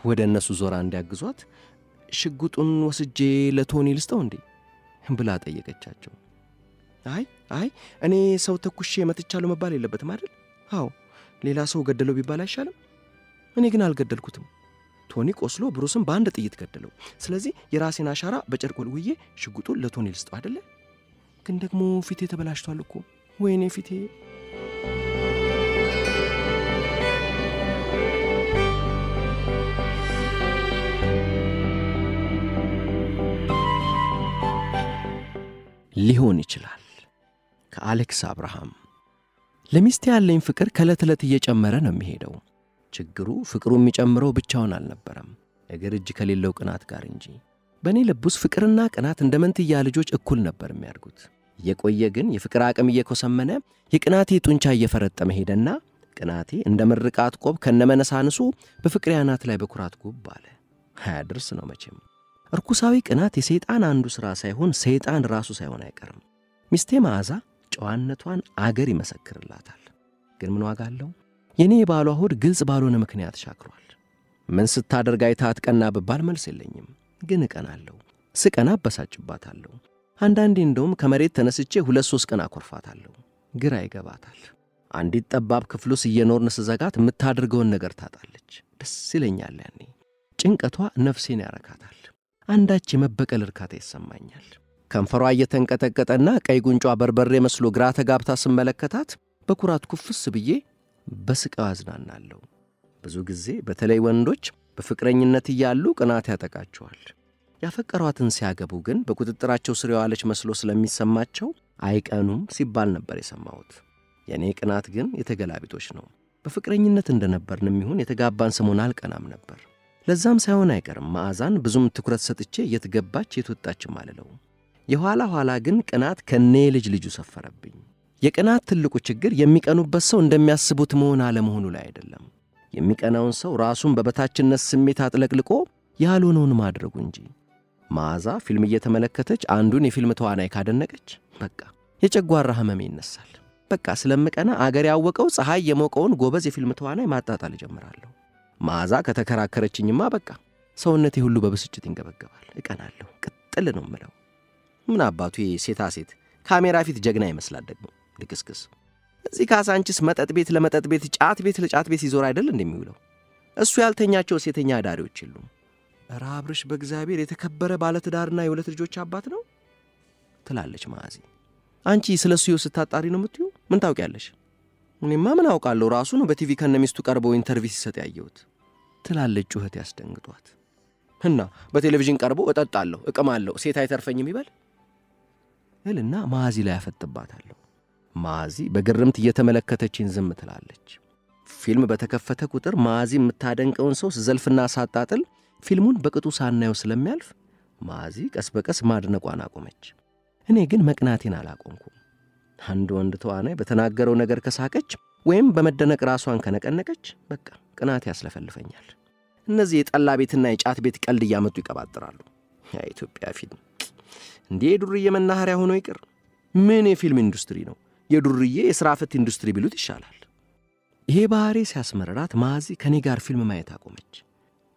ወደ እነሱ ዞራ እንዲያግዟት ሽጉጡን ወስጄ ለቶኒ ልስጠው እንዴ ብላ ጠየቀቻቸው። አይ አይ እኔ ሰው ተኩሼ መትቻለሁ መባል የለበትም አይደል? አዎ ሌላ ሰው ገደለው ቢባል አይሻልም? እኔ ግን አልገደልኩትም። ቶኒ ቆስሎ ብሩስን በአንድ ጥይት ገደለው። ስለዚህ የራሴን አሻራ በጨርቅ ወልውዬ ሽጉጡን ለቶኒ ልስጠው አይደለ? ግን ደግሞ ፊቴ ተበላሽቷል እኮ ወይኔ ፊቴ። ሊሆን ይችላል። ከአሌክስ አብርሃም። ለሚስቴ ያለኝ ፍቅር ከዕለት ዕለት እየጨመረ ነው የሚሄደው። ችግሩ ፍቅሩ የሚጨምረው ብቻውን አልነበረም፣ እግር እጅ ከሌለው ቅናት ጋር እንጂ። በእኔ ውስጥ ፍቅርና ቅናት እንደ መንትያ ልጆች እኩል ነበር የሚያድጉት። እየቆየ ግን የፍቅር አቅም እየኮሰመነ የቅናቴ ጡንቻ እየፈረጠመ ሄደና ቅናቴ እንደ ምርቃት ቆብ ከነመነሳንሱ በፍቅሬ አናት ላይ በኩራት ጉብ አለ። አያድርስ ነው መቼም። እርኩሳዊ ቅናት የሰይጣን አንዱ ሥራ ሳይሆን ሰይጣን ራሱ ሳይሆን አይቀርም። ሚስቴ መዓዛ ጨዋነቷን አገር ይመሰክርላታል። ግን ምን ዋጋ አለው? የእኔ የባሏ ሆድ ግልጽ ባልሆነ ምክንያት ሻክሯል። ምን ስታደርግ አይታ አትቀና ብባል መልስ የለኝም። ግን እቀናለሁ። ስቀና አበሳጭባታለሁ። አንዳንዴ እንደውም ከመሬት ተነስቼ ሁለት ሦስት ቀን አኮርፋታለሁ። ግራ ይገባታል። አንዲት ጠባብ ክፍል ውስጥ እየኖርን ስዘጋት የምታደርገውን ነገር ታጣለች። ደስ ይለኛል። ያኔ ጭንቀቷ ነፍሴን ያረካታል። አንዳች የመበቀል እርካታ ይሰማኛል። ከንፈሯ እየተንቀጠቀጠና ቀይ ጉንጯ በርበሬ መስሎ ግራ ተጋብታ ስመለከታት በኩራት ኩፍስ ብዬ በስቃው አዝናናለሁ። ብዙ ጊዜ በተለይ ወንዶች በፍቅረኝነት እያሉ ቅናት ያጠቃቸዋል። ያፈቀሯትን ሲያገቡ ግን በቁጥጥራቸው ስር የዋለች መስሎ ስለሚሰማቸው አይቀኑም ሲባል ነበር የሰማሁት። የእኔ ቅናት ግን የተገላቢጦች ነው። በፍቅረኝነት እንደነበርን የሚሆን የተጋባን ሰሞን አልቀናም ነበር። ለዛም ሳይሆን አይቀርም መዓዛን ብዙም ትኩረት ሰጥቼ የት ገባች የት ወጣችም አልለው። የኋላ ኋላ ግን ቅናት ከኔ ልጅ ልጁ ሰፈረብኝ። የቅናት ትልቁ ችግር የሚቀኑበት ሰው እንደሚያስቡት መሆን አለመሆኑ ላይ አይደለም። የሚቀናውን ሰው ራሱን በበታችነት ስሜት አጥለቅልቆ ያልሆነውን ማድረጉ እንጂ። መዓዛ ፊልም እየተመለከተች አንዱን የፊልም ተዋናይ ካደነቀች በቃ የጨጓራ ሕመሜ ይነሳል። በቃ ስለምቀና አገር ያወቀው ፀሐይ የሞቀውን ጎበዝ የፊልም ተዋናይ ማጣጣል እጀምራለሁ። መዓዛ ከተከራከረችኝማ በቃ ሰውነቴ ሁሉ በብስጭት ይንገበገባል። እቀናለሁ። ቅጥል ነው ምለው። ምን አባቱ ሴታ ሴት ካሜራ ፊት ጀግና ይመስላል ደግሞ ልክስክስ። እዚህ ካሳንቺስ መጠጥ ቤት ለመጠጥ ቤት፣ ጫት ቤት ለጫት ቤት ሲዞር አይደል እንዴ የሚውለው። እሱ ያልተኛቸው ሴተኛ አዳሪዎች የሉም። ኧረ አብርሽ በእግዚአብሔር የተከበረ ባለትዳርና የሁለት ልጆች አባት ነው ትላለች ማዕዚ። አንቺ ስለ እሱ ስታጣሪ ነው የምትዩ? ምን ታውቂያለሽ? እኔማ ምን አውቃለሁ፣ ራሱ ነው በቲቪ ከነ ሚስቱ ቀርበው interview ሲሰጥ ያየሁት ትላለች ጩኸት ያስደንግጧት። እና በቴሌቪዥን ቀርቦ እጠጣለሁ፣ እቅማለሁ፣ ሴት አይተርፈኝም ይበል እልና ማዕዚ ላይ ያፈጥባታለሁ። ማዕዚ በግርምት እየተመለከተችኝ ዝም ትላለች። ፊልም በተከፈተ ቁጥር ማዕዚ የምታደንቀውን ሰው ስዘልፍና ሳጣጥል ፊልሙን በቅጡ ሳናየው ስለሚያልፍ ማዕዚ ቀስ በቀስ ማድነቋን አቆመች። እኔ ግን መቅናቴን አላቆምኩም። አንድ ወንድ ተዋናይ በተናገረው ነገር ከሳቀች ወይም በመደነቅ ራሷን ከነቀነቀች በቃ ቅናቴ ያስለፈልፈኛል። እነዚህ የጠላ ቤትና የጫት ቤት ቀልድ እያመጡ ይቀባጥራሉ። የኢትዮጵያ ፊልም እንዲህ የዱርዬ መናኸሪያ ሆኖ ይቅር። ምን የፊልም ኢንዱስትሪ ነው? የዱርዬ የሥራ ፈት ኢንዱስትሪ ቢሉት ይሻላል። ይሄ ባህሬ ሲያስመረራት ማዕዚ ከእኔ ጋር ፊልም ማየት አቆመች።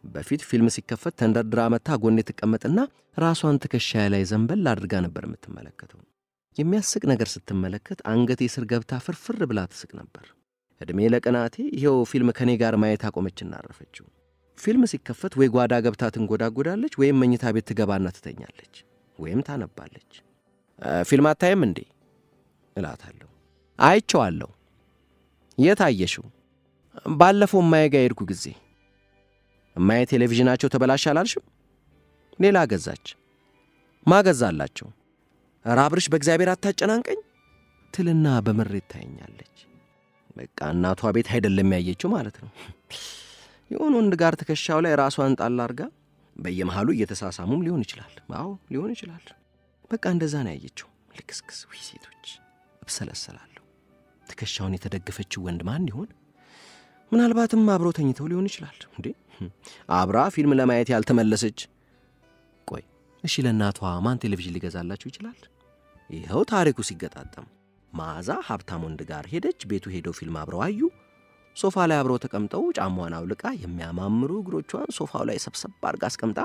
በፊት ፊልም ሲከፈት ተንደርድራ መታ ጎኔ ትቀመጥና ራሷን ትከሻዬ ላይ ዘንበል አድርጋ ነበር የምትመለከተው። የሚያስቅ ነገር ስትመለከት አንገቴ ስር ገብታ ፍርፍር ብላ ትስቅ ነበር። ዕድሜ ለቅናቴ ይኸው ፊልም ከእኔ ጋር ማየት አቆመችና አረፈችው። ፊልም ሲከፈት ወይ ጓዳ ገብታ ትንጎዳጎዳለች፣ ወይም መኝታ ቤት ትገባና ትተኛለች፣ ወይም ታነባለች። ፊልም አታይም እንዴ እላታለሁ። አይቼዋለሁ። የት አየሽው? ባለፈው እማዬ ጋ የሄድኩ ጊዜ እማዬ ቴሌቪዥናቸው ተበላሽ አላልሽም? ሌላ ገዛች። ማገዛላቸው ኧረ አብርሽ በእግዚአብሔር አታጨናንቀኝ ትልና በምሬት ታየኛለች። በቃ እናቷ ቤት አይደለም ያየችው ማለት ነው። የሆነ ወንድ ጋር ትከሻው ላይ ራሷን ጣል አርጋ በየመሃሉ እየተሳሳሙም ሊሆን ይችላል። አዎ ሊሆን ይችላል። በቃ እንደዛ ነው ያየችው። ልክስክስ ዊ ሴቶች እብሰለሰላለሁ። ትከሻውን የተደገፈችው ወንድ ማን ይሆን? ምናልባትም አብረው ተኝተው ሊሆን ይችላል። እንዴ አብራ ፊልም ለማየት ያልተመለሰች። እሺ፣ ለእናቷ ማን ቴሌቪዥን ሊገዛላችሁ ይችላል? ይኸው ታሪኩ ሲገጣጠም መዓዛ ሀብታም ወንድ ጋር ሄደች። ቤቱ ሄደው ፊልም አብረው አዩ። ሶፋ ላይ አብረው ተቀምጠው ጫሟን አውልቃ የሚያማምሩ እግሮቿን ሶፋው ላይ ሰብሰብ አድርጋ አስቀምጣ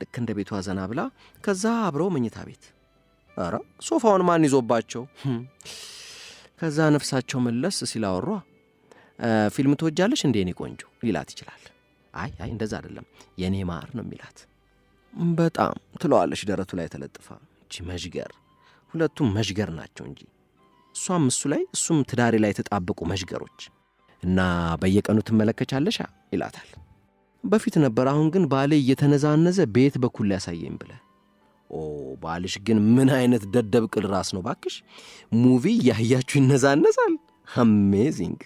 ልክ እንደ ቤቷ ዘና ብላ ከዛ አብረው መኝታ ቤት። ኧረ ሶፋውን ማን ይዞባቸው? ከዛ ነፍሳቸው መለስ ሲላወሯ ፊልም ትወጃለሽ እንዴ እኔ ቆንጆ ሊላት ይችላል። አይ አይ እንደዛ አይደለም የእኔ ማር ነው የሚላት። በጣም ትለዋለች ደረቱ ላይ ተለጥፋ። እቺ መዥገር፣ ሁለቱም መዥገር ናቸው እንጂ እሷም እሱ ላይ እሱም ትዳሬ ላይ የተጣበቁ መዥገሮች እና በየቀኑ ትመለከቻለሻ ይላታል። በፊት ነበር፣ አሁን ግን ባሌ እየተነዛነዘ ቤት በኩል ሊያሳየኝ ብለ። ኦ ባልሽ ግን ምን አይነት ደደብ ቅል ራስ ነው ባክሽ! ሙቪ እያያችሁ ይነዛነዛል። አሜዚንግ!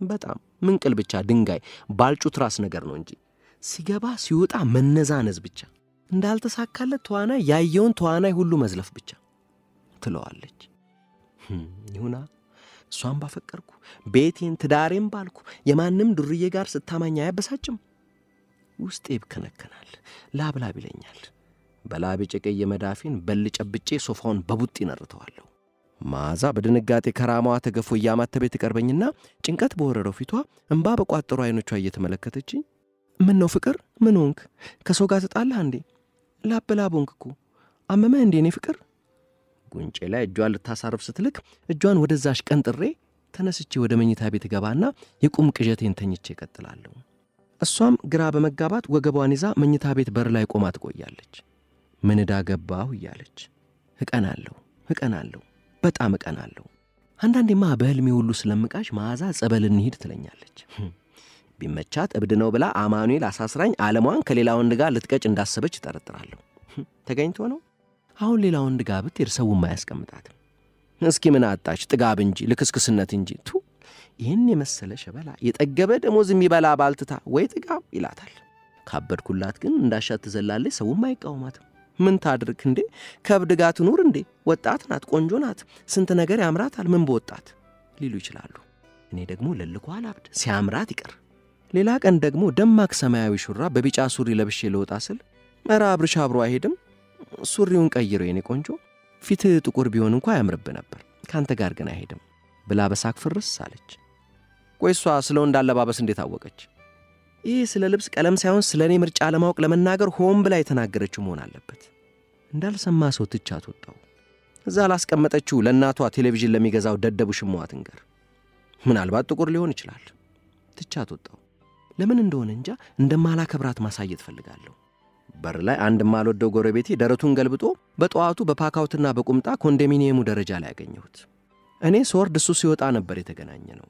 በጣም ምን ቅል ብቻ ድንጋይ ባልጩት ራስ ነገር ነው እንጂ ሲገባ ሲወጣ መነዛነዝ ብቻ፣ እንዳልተሳካለት ተዋናይ ያየውን ተዋናይ ሁሉ መዝለፍ ብቻ ትለዋለች። ይሁና እሷን ባፈቀርኩ ቤቴን ትዳሬን ባልኩ የማንም ዱርዬ ጋር ስታማኝ አያበሳጭም። ውስጤ ይብከነከናል፣ ላብላብ ይለኛል። በላብ የጨቀየ መዳፌን በል ጨብጬ ሶፋውን በቡጥ ይነርተዋለሁ። መዓዛ በድንጋጤ ከራማዋ ተገፎ እያማተቤ ትቀርበኝና ጭንቀት በወረረው ፊቷ እንባ በቋጠሩ ዐይኖቿ እየተመለከተችኝ ምን ነው ፍቅር፣ ምን ሆንክ? ከሰው ጋር ትጣላህ እንዴ? ላብ ላብ ሆንክ እኮ አመመህ እንዴ? እኔ ፍቅር ጉንጬ ላይ እጇን ልታሳርፍ ስትልክ እጇን ወደዛሽ ቀንጥሬ ተነስቼ ወደ መኝታ ቤት ገባና የቁም ቅዠቴን ተኝቼ እቀጥላለሁ። እሷም ግራ በመጋባት ወገቧን ይዛ መኝታ ቤት በር ላይ ቆማ ትቆያለች። ምን ዕዳ ገባሁ እያለች እቀናለሁ፣ እቀናለሁ፣ በጣም እቀናለሁ። አንዳንዴማ በሕልሜ ሁሉ ስለምቃዥ መዓዛ ጸበል እንሂድ ትለኛለች። ቢመቻት እብድ ነው ብላ አማኑኤል አሳስራኝ ዓለሟን ከሌላ ወንድ ጋር ልትቀጭ እንዳሰበች እጠረጥራለሁ። ተገኝቶ ነው አሁን ሌላ ወንድ ጋር ብትሄድ ሰውም አያስቀምጣትም። እስኪ ምን አጣች? ጥጋብ እንጂ ልክስክስነት እንጂ ቱ ይህን የመሰለ ሸበላ የጠገበ ደሞዝ የሚበላ ባልትታ ወይ ጥጋብ ይላታል። ካበድኩላት ግን እንዳሻት ትዘላለች፣ ሰውም አይቃወማትም። ምን ታድርግ እንዴ? ከእብድ ጋር ትኑር እንዴ? ወጣት ናት፣ ቆንጆ ናት፣ ስንት ነገር ያምራታል። ምን በወጣት ሊሉ ይችላሉ። እኔ ደግሞ ልልኳ አላብድ ሲያምራት ይቀር። ሌላ ቀን ደግሞ ደማቅ ሰማያዊ ሹራብ በቢጫ ሱሪ ለብሼ ልወጣ ስል ኧረ አብርሽ አብሮ አይሄድም ሱሪውን ቀይሮ የኔ ቆንጆ ፊትህ ጥቁር ቢሆን እንኳ ያምርብ ነበር፣ ከአንተ ጋር ግን አይሄድም ብላ በሳቅ ፍርስ አለች። ቆይ እሷ ስለ ወንድ አለባበስ እንዴት አወቀች? ይህ ስለ ልብስ ቀለም ሳይሆን ስለ እኔ ምርጫ ለማወቅ ለመናገር ሆን ብላ የተናገረችው መሆን አለበት። እንዳልሰማ ሰው ትቻት ወጣው። እዛ ላስቀመጠችው ለእናቷ ቴሌቪዥን ለሚገዛው ደደቡ ሽማዋ ትንገር። ምናልባት ጥቁር ሊሆን ይችላል። ትቻት ወጣው። ለምን እንደሆነ እንጃ እንደማላከብራት ማሳየት ፈልጋለሁ። በር ላይ አንድ የማልወደው ጎረቤቴ ደረቱን ገልብጦ በጠዋቱ በፓካውትና በቁምጣ ኮንዶሚኒየሙ ደረጃ ላይ ያገኘሁት። እኔ ስወርድ እሱ ሲወጣ ነበር የተገናኘ ነው።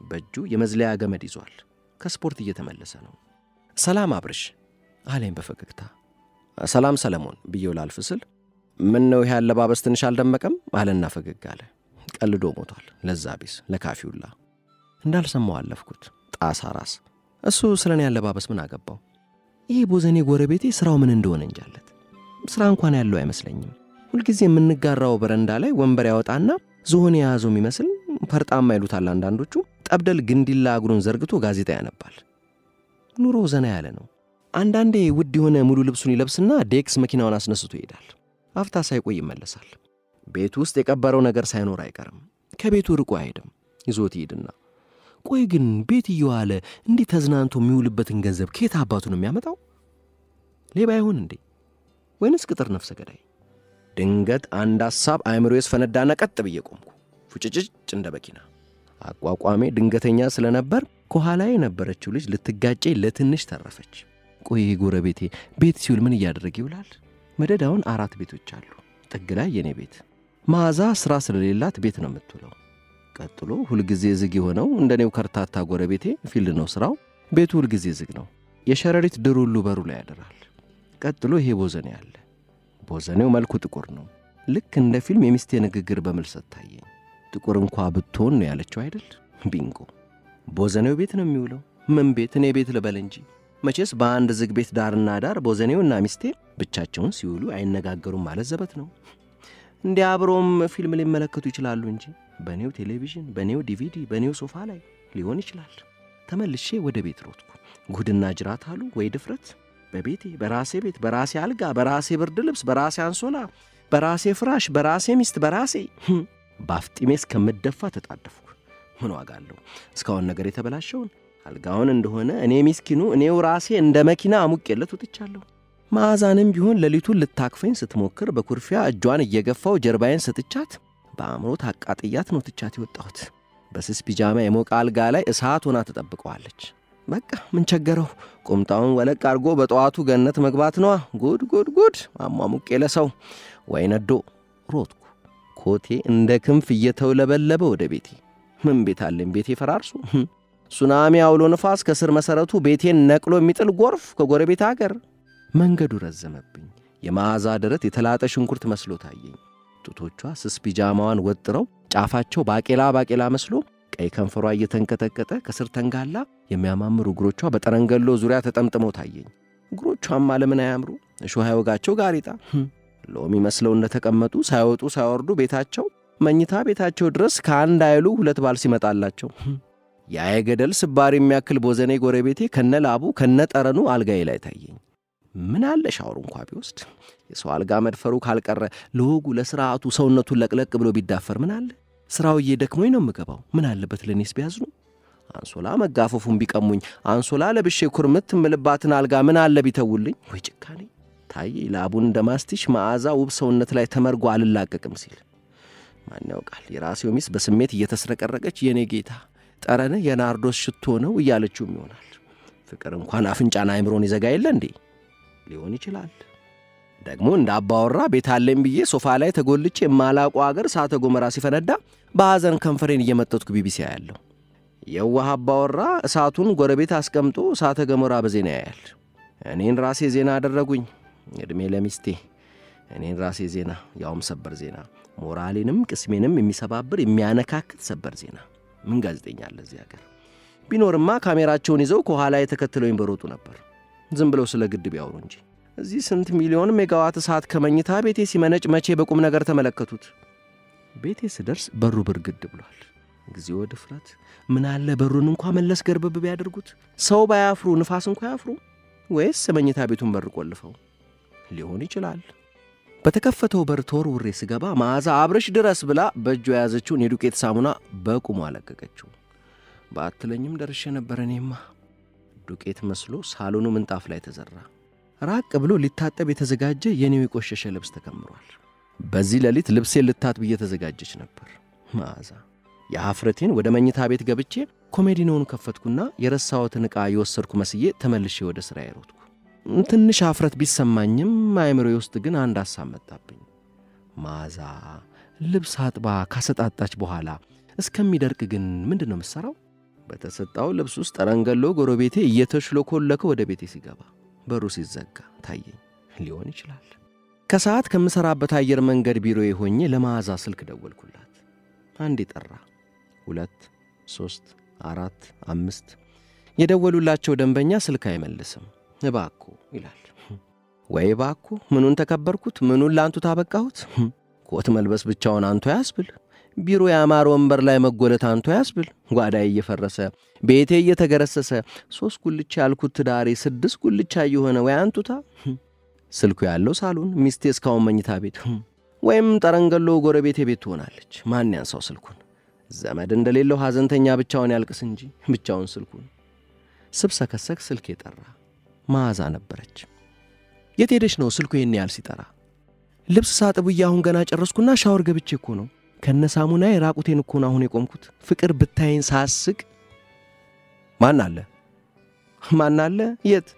በእጁ የመዝለያ ገመድ ይዟል። ከስፖርት እየተመለሰ ነው። ሰላም አብርሽ አለኝ በፈገግታ። ሰላም ሰለሞን ብዬው ላልፍ ስል ምን ነው ይህ አለባበስ ትንሽ አልደመቀም አለና ፈገግ አለ። ቀልዶ ሞቷል። ለዛ ቢስ ለካፊውላ እንዳልሰማው አለፍኩት። ጣሳ ራስ እሱ ስለ እኔ አለባበስ ምን አገባው? ይሄ ቦዘኔ ጎረቤቴ ሥራው ምን እንደሆነ እንጃለት። ሥራ እንኳን ያለው አይመስለኝም። ሁልጊዜ የምንጋራው በረንዳ ላይ ወንበር ያወጣና ዝሆን የያዘው የሚመስል ፈርጣማ ይሉታል አንዳንዶቹ፣ ጠብደል ግንዲላ እግሩን ዘርግቶ ጋዜጣ ያነባል። ኑሮ ዘና ያለ ነው። አንዳንዴ ውድ የሆነ ሙሉ ልብሱን ይለብስና ዴክስ መኪናውን አስነስቶ ይሄዳል። አፍታ ሳይቆይ ይመለሳል። ቤቱ ውስጥ የቀበረው ነገር ሳይኖር አይቀርም። ከቤቱ ርቆ አይሄድም። ይዞት ይሄድና ቆይ ግን ቤት እየዋለ እንዲህ ተዝናንቶ የሚውልበትን ገንዘብ ከየት አባቱ ነው የሚያመጣው? ሌባ ይሆን እንዴ? ወይንስ ቅጥር ነፍሰ ገዳይ? ድንገት አንድ ሐሳብ አእምሮዬ ፈነዳና ቀጥ ብዬ ቆምኩ፣ ፉጭጭጭ እንደ መኪና። አቋቋሜ ድንገተኛ ስለነበር ከኋላ የነበረችው ልጅ ልትጋጨ ለትንሽ ተረፈች። ቆይ ጎረቤቴ ቤት ሲውል ምን እያደረገ ይውላል? መደዳውን አራት ቤቶች አሉ። ጥግ ላይ የኔ ቤት። መዓዛ ሥራ ስለሌላት ቤት ነው የምትውለው። ቀጥሎ ሁልጊዜ ዝግ የሆነው እንደኔው ከርታታ ጎረቤቴ field ነው ሥራው። ቤቱ ሁልጊዜ ዝግ ነው። የሸረሪት ድር ሁሉ በሩ ላይ ያደራል። ቀጥሎ ይሄ ቦዘኔ አለ። ቦዘኔው መልኩ ጥቁር ነው። ልክ እንደ ፊልም የሚስቴ ንግግር በምልሰት ታየኝ። ጥቁር እንኳ ብትሆን ነው ያለችው አይደል? ቢንጎ። ቦዘኔው ቤት ነው የሚውለው። ምን ቤት? እኔ ቤት ልበል እንጂ መቼስ በአንድ ዝግ ቤት ዳርና ዳር ቦዘኔውና ሚስቴ ብቻቸውን ሲውሉ አይነጋገሩም ማለት ዘበት ነው። እንዲህ አብሮም ፊልም ሊመለከቱ ይችላሉ እንጂ በእኔው ቴሌቪዥን፣ በእኔው ዲቪዲ፣ በእኔው ሶፋ ላይ ሊሆን ይችላል። ተመልሼ ወደ ቤት ሮጥኩ። ጉድና ጅራት አሉ ወይ ድፍረት! በቤቴ በራሴ ቤት በራሴ አልጋ በራሴ ብርድ ልብስ በራሴ አንሶላ በራሴ ፍራሽ፣ በራሴ ሚስት፣ በራሴ በአፍጢሜ እስከምደፋ ተጣደፍኩ። ምን ዋጋ አለው? እስካሁን ነገር የተበላሸውን አልጋውን እንደሆነ እኔ ሚስኪኑ እኔው ራሴ እንደ መኪና አሙቄለት ውጥቻለሁ። መዓዛንም ቢሆን ሌሊቱን ልታክፈኝ ስትሞክር በኩርፊያ እጇን እየገፋው ጀርባዬን ሰጥቻት በአእምሮ ታቃጥያት ነው ትቻት የወጣሁት። በስስ ፒጃማ የሞቀ አልጋ ላይ እሳት ሆና ትጠብቀዋለች። በቃ ምን ቸገረው? ቁምጣውን ወለቅ አድርጎ በጠዋቱ ገነት መግባት ነዋ። ጉድ ጉድ ጉድ! አሟሙቄ ለሰው ወይ ነዶ ሮጥኩ። ኮቴ እንደ ክንፍ እየተውለበለበ ወደ ቤቴ። ምን ቤት አለኝ? ቤቴ ፈራርሱ ሱናሚ አውሎ ነፋስ ከስር መሠረቱ ቤቴን ነቅሎ የሚጥል ጎርፍ ከጎረቤት አገር። መንገዱ ረዘመብኝ። የመዓዛ ደረት የተላጠ ሽንኩርት መስሎ ታየኝ። ጡቶቿ ስስ ፒጃማዋን ወጥረው ጫፋቸው ባቄላ ባቄላ መስሎ ቀይ ከንፈሯ እየተንቀጠቀጠ ከስር ተንጋላ የሚያማምሩ እግሮቿ በጠረንገሎ ዙሪያ ተጠምጥመው ታየኝ። እግሮቿማ ለምን አያምሩ? እሾህ አይወጋቸው ጋሪጣ ሎሚ መስለው እንደተቀመጡ ሳይወጡ ሳይወርዱ ቤታቸው መኝታ ቤታቸው ድረስ ከአንድ አይሉ ሁለት ባል ሲመጣላቸው ያ የገደል ስባሪ የሚያክል ቦዘኔ ጎረቤቴ ከነ ላቡ ከነ ጠረኑ አልጋዬ ላይ ታየኝ። ምን አለ ሻወሩ እንኳ ቢወስድ የሰው አልጋ መድፈሩ ካልቀረ ለወጉ ለሥርዓቱ ሰውነቱን ለቅለቅ ብሎ ቢዳፈር ምን አለ? ሥራውዬ ደክሞኝ ነው የምገባው። ምን አለበት ለእኔስ ቢያዝኑ? አንሶላ መጋፈፉን ቢቀሙኝ፣ አንሶላ ለብሼ ኩርምት እምልባትን አልጋ ምን አለ ቢተውልኝ? ወይ ጭካኔ! ታየ ላቡን እንደ ማስቲሽ መዓዛ ውብ ሰውነት ላይ ተመርጎ አልላቀቅም ሲል ማን ያውቃል? የራሴው ሚስት በስሜት እየተስረቀረቀች የእኔ ጌታ ጠረንህ የናርዶስ ሽቶ ነው እያለችውም ይሆናል። ፍቅር እንኳን አፍንጫን አይምሮን ይዘጋ የለ እንዴ? ሊሆን ይችላል። ደግሞ እንደ አባወራ ቤት አለኝ ብዬ ሶፋ ላይ ተጎልቼ የማላውቀው አገር እሳተ ገሞራ ሲፈነዳ በሐዘን ከንፈሬን እየመጠጥኩ ቢቢሲ ያያለሁ። የዋህ አባወራ እሳቱን ጎረቤት አስቀምጦ እሳተ ገሞራ በዜና ያያል። እኔን ራሴ ዜና አደረጉኝ። ዕድሜ ለሚስቴ እኔን ራሴ ዜና፣ ያውም ሰበር ዜና፣ ሞራሌንም ቅስሜንም የሚሰባብር የሚያነካክት ሰበር ዜና። ምን ጋዜጠኛ አለ እዚህ አገር? ቢኖርማ ካሜራቸውን ይዘው ከኋላ የተከትለውኝ በሮጡ ነበር። ዝም ብለው ስለ ግድብ ያውሩ እንጂ እዚህ ስንት ሚሊዮን ሜጋዋት እሳት ከመኝታ ቤቴ ሲመነጭ መቼ በቁም ነገር ተመለከቱት? ቤቴ ስደርስ በሩ ብርግድ ብሏል። ጊዜው ድፍረት! ምን አለ በሩን እንኳ መለስ ገርበብ ቢያደርጉት። ሰው ባያፍሩ ንፋስ እንኳ ያፍሩ። ወይስ የመኝታ ቤቱን በር ቆልፈው ሊሆን ይችላል። በተከፈተው በር ተወርውሬ ስገባ መዓዛ አብረሽ ድረስ ብላ በእጇ የያዘችውን የዱቄት ሳሙና በቁሙ አለቀቀችው። በአትለኝም ደርሼ ነበር እኔማ። ዱቄት መስሎ ሳሎኑ ምንጣፍ ላይ ተዘራ። ራቅ ብሎ ሊታጠብ የተዘጋጀ የኔው የቆሸሸ ልብስ ተከምሯል። በዚህ ሌሊት ልብሴን ልታጥብ እየተዘጋጀች ነበር መዓዛ። የኀፍረቴን ወደ መኝታ ቤት ገብቼ ኮሜዲኖውን ከፈትኩና የረሳሁትን ዕቃ የወሰድኩ መስዬ ተመልሼ ወደ ሥራ የሮጥኩ። ትንሽ ኀፍረት ቢሰማኝም አእምሮዬ ውስጥ ግን አንድ ሐሳብ መጣብኝ። መዓዛ ልብስ አጥባ ካሰጣጣች በኋላ እስከሚደርቅ ግን ምንድን ነው የምትሠራው? በተሰጣው ልብስ ውስጥ ጠረንገሎ ጎረቤቴ እየተሽሎኮለከ ወደ ቤቴ ሲገባ በሩ ሲዘጋ ታየኝ። ሊሆን ይችላል። ከሰዓት ከምሠራበት አየር መንገድ ቢሮዬ ሆኜ ለመዓዛ ስልክ ደወልኩላት። አንዴ ጠራ። ሁለት፣ ሦስት፣ አራት፣ አምስት። የደወሉላቸው ደንበኛ ስልክ አይመልስም። እባኮ ይላል። ወይ እባኮ ምኑን ተከበርኩት? ምኑን ለአንቱ ታበቃሁት? ኮት መልበስ ብቻውን አንቱ ያስብል ቢሮ ያማረ ወንበር ላይ መጎለት አንቶ ያስብል። ጓዳዬ እየፈረሰ ቤቴ እየተገረሰሰ ሦስት ጉልቻ ያልኩት ትዳሬ ስድስት ጉልቻ እየሆነ ወይ አንቱታ። ስልኩ ያለው ሳሎን፣ ሚስቴ እስካሁን መኝታ ቤት ወይም ጠረንገሎ ጎረቤቴ ቤት ትሆናለች። ማን ያንሳው ስልኩን? ዘመድ እንደሌለው ሐዘንተኛ ብቻውን ያልቅስ እንጂ ብቻውን ስልኩን። ስብሰከሰክ ስልክ የጠራ መዓዛ ነበረች። የት ሄደች ነው ስልኩ ይህን ያህል ሲጠራ? ልብስ ሳጥብዬ አሁን ገና ጨረስኩና ሻወር ገብቼ እኮ ነው ከነ ሳሙና የራቁቴን እኮ ነው አሁን የቆምኩት። ፍቅር ብታይን ሳስቅ። ማን አለ ማን አለ የት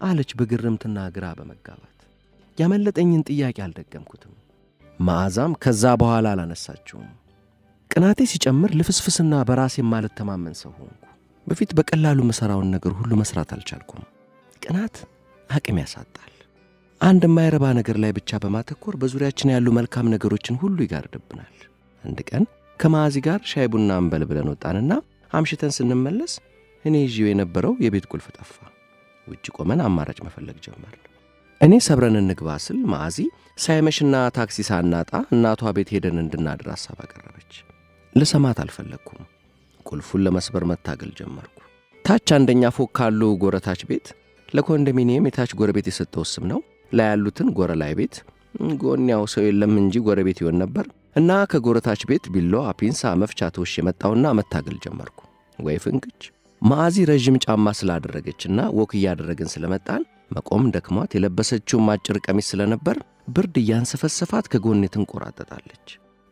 አለች በግርምትና ግራ በመጋባት ያመለጠኝን ጥያቄ አልደገምኩትም። መዓዛም ከዛ በኋላ አላነሳችውም። ቅናቴ ሲጨምር ልፍስፍስና በራሴ የማልተማመን ሰው ሆንኩ። በፊት በቀላሉ መሠራውን ነገር ሁሉ መሥራት አልቻልኩም። ቅናት አቅም ያሳጣል። አንድ የማይረባ ነገር ላይ ብቻ በማተኮር በዙሪያችን ያሉ መልካም ነገሮችን ሁሉ ይጋርድብናል። አንድ ቀን ከማዕዚ ጋር ሻይ ቡና እንበል ብለን ወጣንና አምሽተን ስንመለስ እኔ ይዤው የነበረው የቤት ቁልፍ ጠፋ። ውጭ ቆመን አማራጭ መፈለግ ጀመር። እኔ ሰብረን እንግባ ስል ማዕዚ ሳይመሽና ታክሲ ሳናጣ እናቷ ቤት ሄደን እንድናድር ሐሳብ አቀረበች። ልሰማት አልፈለግኩም። ቁልፉን ለመስበር መታገል ጀመርኩ። ታች አንደኛ ፎቅ ካሉ ጎረታች ቤት ለኮንዶሚኒየም የታች ጎረቤት የሰጠው ስም ነው ላይ ያሉትን ጎረላይ ቤት ጎንያው ሰው የለም እንጂ ጎረቤት ይሆን ነበር እና ከጎረታች ቤት ቢላዋ፣ ፒንሳ፣ መፍቻ ተውሼ የመጣውና መታገል ጀመርኩ። ወይ ፍንክች! ማዕዚ ረዥም ጫማ ስላደረገችና walk እያደረግን ስለመጣን መቆም ደክሟት የለበሰችውም አጭር ቀሚስ ስለነበር ብርድ እያንሰፈሰፋት ከጎኔ ትንቆራጠጣለች።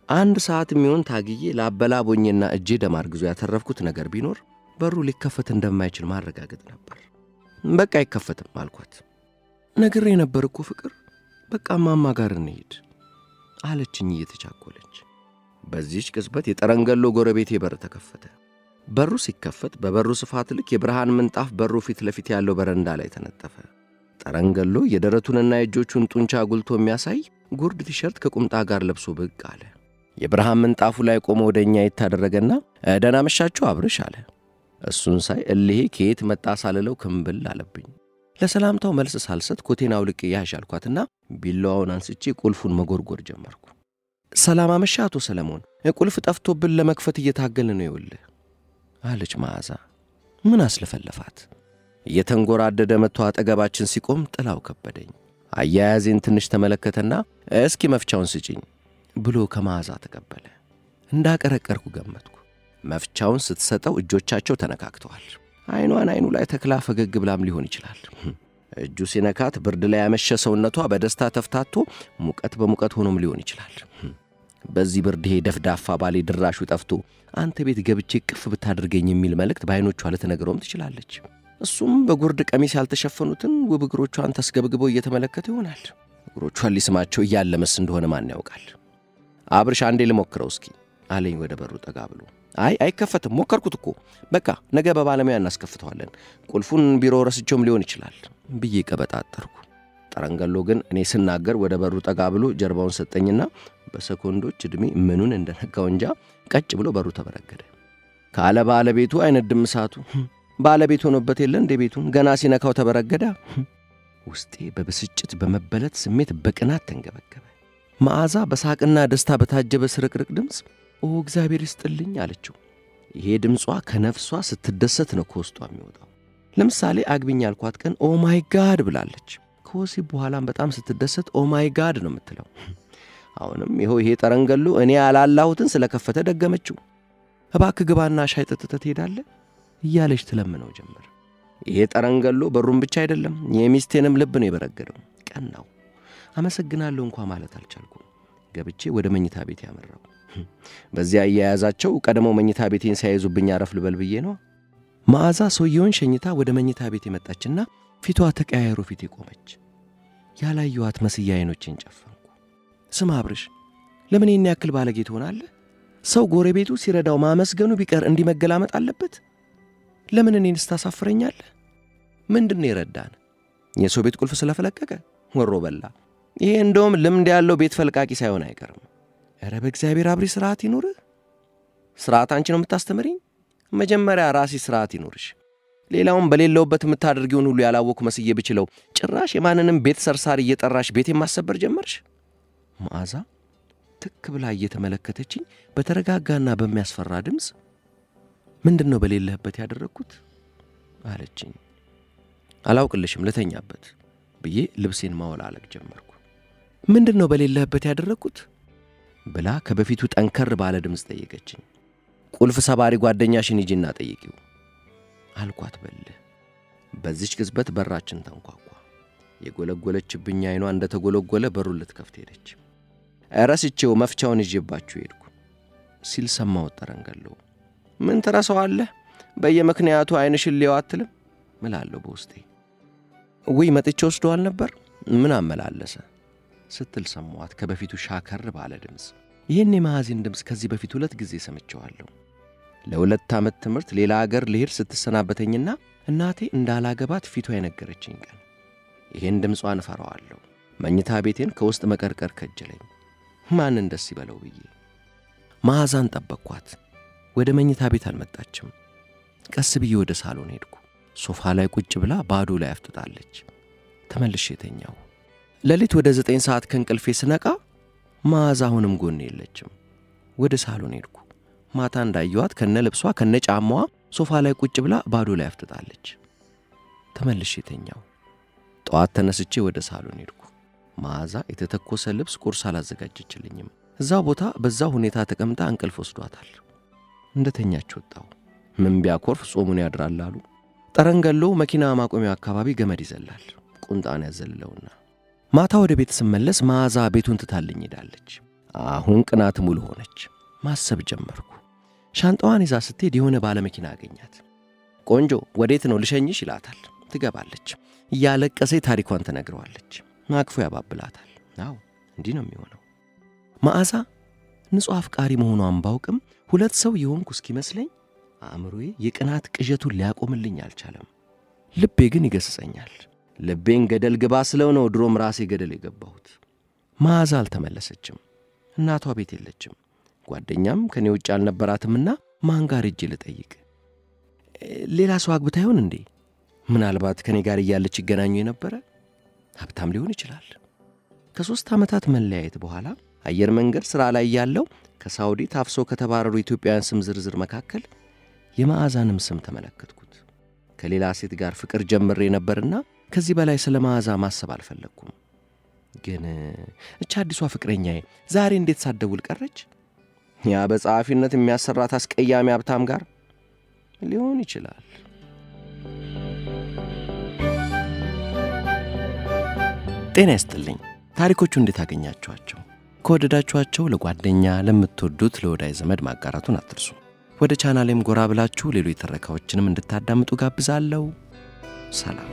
አንድ ሰዓት የሚሆን ታግዬ ለአበላቦኜና እጄ ደም አርግዞ ያተረፍኩት ነገር ቢኖር በሩ ሊከፈት እንደማይችል ማረጋገጥ ነበር። በቃ አይከፈትም አልኳት። ነግሬ ነበር እኮ ፍቅር፣ በቃ ማማ ጋር እንሄድ አለችኝ እየተቻኮለች። በዚህች ቅጽበት የጠረንገሎ ጎረቤቴ በር ተከፈተ። በሩ ሲከፈት በበሩ ስፋት ልክ የብርሃን ምንጣፍ በሩ ፊት ለፊት ያለው በረንዳ ላይ ተነጠፈ። ጠረንገሎ የደረቱንና የእጆቹን ጡንቻ ጉልቶ የሚያሳይ ጉርድ ቲሸርት ከቁምጣ ጋር ለብሶ ብቅ አለ። የብርሃን ምንጣፉ ላይ ቆሞ ወደ እኛ የታደረገና ደህና አመሻችሁ አብርሽ አለ። እሱን ሳይ እልሄ ከየት መጣ ሳልለው ክንብል አለብኝ። ለሰላምታው መልስ ሳልሰጥ ኮቴን አውልቄ ያዥ አልኳትና ቢላዋውን አንስቼ ቁልፉን መጎርጎር ጀመርኩ። ሰላም አመሸህ አቶ ሰለሞን፣ ቁልፍ ጠፍቶብን ለመክፈት እየታገልን ነው ይኸውልህ አለች መዓዛ። ምን አስለፈለፋት? እየተንጎራደደ መጥቶ አጠገባችን ሲቆም ጥላው ከበደኝ። አያያዜን ትንሽ ተመለከተና እስኪ መፍቻውን ስጭኝ ብሎ ከመዓዛ ተቀበለ። እንዳቀረቀርኩ ገመትኩ። መፍቻውን ስትሰጠው እጆቻቸው ተነካክተዋል። ዐይኗን ዐይኑ ላይ ተክላ ፈገግ ብላም ሊሆን ይችላል። እጁ ሲነካት ብርድ ላይ ያመሸ ሰውነቷ በደስታ ተፍታቶ ሙቀት በሙቀት ሆኖም ሊሆን ይችላል። በዚህ ብርድ ይሄ ደፍዳፋ ባሌ ድራሹ ጠፍቶ አንተ ቤት ገብቼ ቅፍ ብታደርገኝ የሚል መልእክት በዐይኖቿ ልትነግረውም ትችላለች። እሱም በጉርድ ቀሚስ ያልተሸፈኑትን ውብ እግሮቿን ተስገብግበው እየተመለከተ ይሆናል። እግሮቿን ሊስማቸው እያለመስ እንደሆነ ማን ያውቃል? አብርሽ አንዴ ልሞክረው እስኪ አለኝ ወደ በሩ ጠጋ ብሎ። አይ አይከፈትም፣ ሞከርኩት እኮ በቃ ነገ በባለሙያ እናስከፍተዋለን። ቁልፉን ቢሮ ረስቸውም ሊሆን ይችላል ብዬ ቀበጣጠርኩ። ጠረንገሎ ግን እኔ ስናገር ወደ በሩ ጠጋ ብሎ ጀርባውን ሰጠኝና በሰኮንዶች ዕድሜ ምኑን እንደነካው እንጃ ቀጭ ብሎ በሩ ተበረገደ። ካለ ባለቤቱ አይነድም እሳቱ። ባለቤት ሆኖበት የለ እንዴ ቤቱን ገና ሲነካው ተበረገዳ። ውስጤ በብስጭት በመበለጥ ስሜት በቅናት ተንገበገበ። መዓዛ በሳቅና ደስታ በታጀበ ስርቅርቅ ድምፅ ኦ እግዚአብሔር ይስጥልኝ አለችው። ይሄ ድምጿ ከነፍሷ ስትደሰት ነው ከውስጧ የሚወጣው። ለምሳሌ አግቢኝ ያልኳት ቀን oh my God ብላለች። ከወሲብ በኋላም በጣም ስትደሰት oh my God ነው የምትለው። አሁንም ይኸው ይሄ ጠረንገሎ እኔ ያላላሁትን ስለከፈተ ደገመችው። እባክህ ግባና ሻይ ጠጥተህ ትሄዳለህ እያለች ትለምነው ጀመር። ይሄ ጠረንገሎ በሩን ብቻ አይደለም የሚስቴንም ልብ ነው የበረገደው። ቀናሁ። አመሰግናለሁ እንኳ ማለት አልቻልኩም። ገብቼ ወደ መኝታ ቤት አመራሁ። በዚያ አያያዛቸው ቀድመው መኝታ ቤቴን ሳይዙብኝ አረፍ ልበል ብዬ ነው። መዓዛ ሰውየውን ሸኝታ ወደ መኝታ ቤት የመጣችና ፊቷ ተቀያየሮ ፊቴ ቆመች። ያላየኋት መስያ አይኖቼን ጨፈንኩ። ስማ አብርሽ፣ ለምን ይህን ያክል ባለጌ ትሆናለህ? ሰው ጎረቤቱ ሲረዳው ማመስገኑ ቢቀር እንዲህ መገላመጥ አለበት? ለምን እኔን ስታሳፍረኛለህ? ምንድን ነው የረዳን? የሰው ቤት ቁልፍ ስለፈለቀቀ ወሮ በላ። ይሄ እንደውም ልምድ ያለው ቤት ፈልቃቂ ሳይሆን አይቀርም። ኧረ በእግዚአብሔር አብሪ፣ ስርዓት ይኑርህ። ስርዓት አንቺ ነው የምታስተምሪኝ? መጀመሪያ ራሲ ስርዓት ይኑርሽ። ሌላውን በሌለውበት የምታደርጊውን ሁሉ ያላወቅኩ መስዬ ብችለው ጭራሽ የማንንም ቤት ሰርሳሪ እየጠራሽ ቤት የማሰበር ጀመርሽ። መዓዛ ትክ ብላ እየተመለከተችኝ በተረጋጋና በሚያስፈራ ድምፅ ምንድን ነው በሌለህበት ያደረግኩት አለችኝ። አላውቅልሽም ልተኛበት ብዬ ልብሴን ማወላለቅ ጀመርኩ። ምንድን ነው በሌለህበት ያደረግኩት ብላ ከበፊቱ ጠንከር ባለ ድምፅ ጠየቀችኝ። ቁልፍ ሰባሪ ጓደኛሽን ሂጂና ጠይቂው አልኳት በልህ። በዚች ቅጽበት በራችን ተንኳኳ። የጎለጎለችብኝ ዓይኗ እንደ ተጎለጎለ በሩን ልትከፍት ሄደች። ረስቼው መፍቻውን ይዤባችሁ ሄድኩ ሲል ሰማሁት ጠረንገሎ። ምን ትረሳዋለህ? በየምክንያቱ ዓይንሽን ሊየው አትልም እላለሁ በውስጤ። ውይ መጥቼ ወስደዋል ነበር ምን አመላለሰ ስትል ሰማኋት ከበፊቱ ሻከር ባለ ድምፅ። ይህን የመሐዚን ድምፅ ከዚህ በፊት ሁለት ጊዜ ሰምቼዋለሁ። ለሁለት ዓመት ትምህርት ሌላ አገር ልሄድ ስትሰናበተኝና እናቴ እንዳላገባት ፊቷ የነገረችኝ ቀን። ይህን ድምጿን እፈራዋለሁ። መኝታ ቤቴን ከውስጥ መቀርቀር ከጀለኝ። ማንን ደስ ይበለው ብዬ መዓዛን ጠበቅኳት። ወደ መኝታ ቤት አልመጣችም። ቀስ ብዬ ወደ ሳሎን ሄድኩ። ሶፋ ላይ ቁጭ ብላ ባዶ ላይ አፍጥጣለች። ተመልሼ የተኛው ሌሊት ወደ ዘጠኝ ሰዓት ከእንቅልፌ ስነቃ መዓዛ አሁንም ጎን የለችም። ወደ ሳሎን ሄድኩ። ማታ እንዳየዋት ከነ ልብሷ ከነ ጫማዋ ሶፋ ላይ ቁጭ ብላ ባዶ ላይ አፍጥጣለች። ተመልሼ የተኛው ጠዋት ተነስቼ ወደ ሳሎን ሄድኩ። መዓዛ የተተኮሰ ልብስ ቁርስ አላዘጋጀችልኝም። እዛው ቦታ በዛው ሁኔታ ተቀምጣ እንቅልፍ ወስዷታል። እንደተኛች ወጣው። ምን ቢያኮርፍ ጾሙን ያድራል አሉ። ጠረንገሎ መኪና ማቆሚያው አካባቢ ገመድ ይዘላል። ቁንጣን ያዘልለውና ማታ ወደ ቤት ስመለስ መዓዛ ቤቱን ትታልኝ ሄዳለች። አሁን ቅናት ሙሉ ሆነች። ማሰብ ጀመርኩ። ሻንጣዋን ይዛ ስትሄድ የሆነ ባለመኪና አገኛት። ቆንጆ ወዴት ነው ልሸኝሽ? ይላታል። ትገባለች። እያለቀሴ ታሪኳን ትነግረዋለች። አቅፎ ያባብላታል። አዎ እንዲህ ነው የሚሆነው። መዓዛ ንጹሕ አፍቃሪ መሆኗን ባውቅም ሁለት ሰው የሆንኩ እስኪመስለኝ አእምሮዬ የቅናት ቅዠቱን ሊያቆምልኝ አልቻለም። ልቤ ግን ይገስጸኛል። ልቤን ገደል ግባ ስለው ነው ድሮም ራሴ ገደል የገባሁት። መዓዛ አልተመለሰችም። እናቷ ቤት የለችም። ጓደኛም ከኔ ውጭ አልነበራትምና ማን ጋር እጅ ልጠይቅ? ሌላ ሰው አግብታ ይሆን እንዴ? ምናልባት ከኔ ጋር እያለች ይገናኙ የነበረ ሀብታም ሊሆን ይችላል። ከሦስት ዓመታት መለያየት በኋላ አየር መንገድ ሥራ ላይ ያለው ከሳውዲ ታፍሶ ከተባረሩ ኢትዮጵያውያን ስም ዝርዝር መካከል የመዓዛንም ስም ተመለከትኩት። ከሌላ ሴት ጋር ፍቅር ጀምሬ ነበርና ከዚህ በላይ ስለ መዓዛ ማሰብ አልፈለግኩም። ግን እቻ አዲሷ ፍቅረኛዬ ዛሬ እንዴት ሳትደውል ቀረች? ያ በጸሐፊነት የሚያሰራት አስቀያሚ ሀብታም ጋር ሊሆን ይችላል። ጤና ይስጥልኝ። ታሪኮቹ እንዴት አገኛችኋቸው? ከወደዳችኋቸው ለጓደኛ ለምትወዱት ለወዳጅ ዘመድ ማጋራቱን አትርሱ። ወደ ቻናሌም ጎራ ብላችሁ ሌሎች ትረካዎችንም እንድታዳምጡ ጋብዛለሁ። ሰላም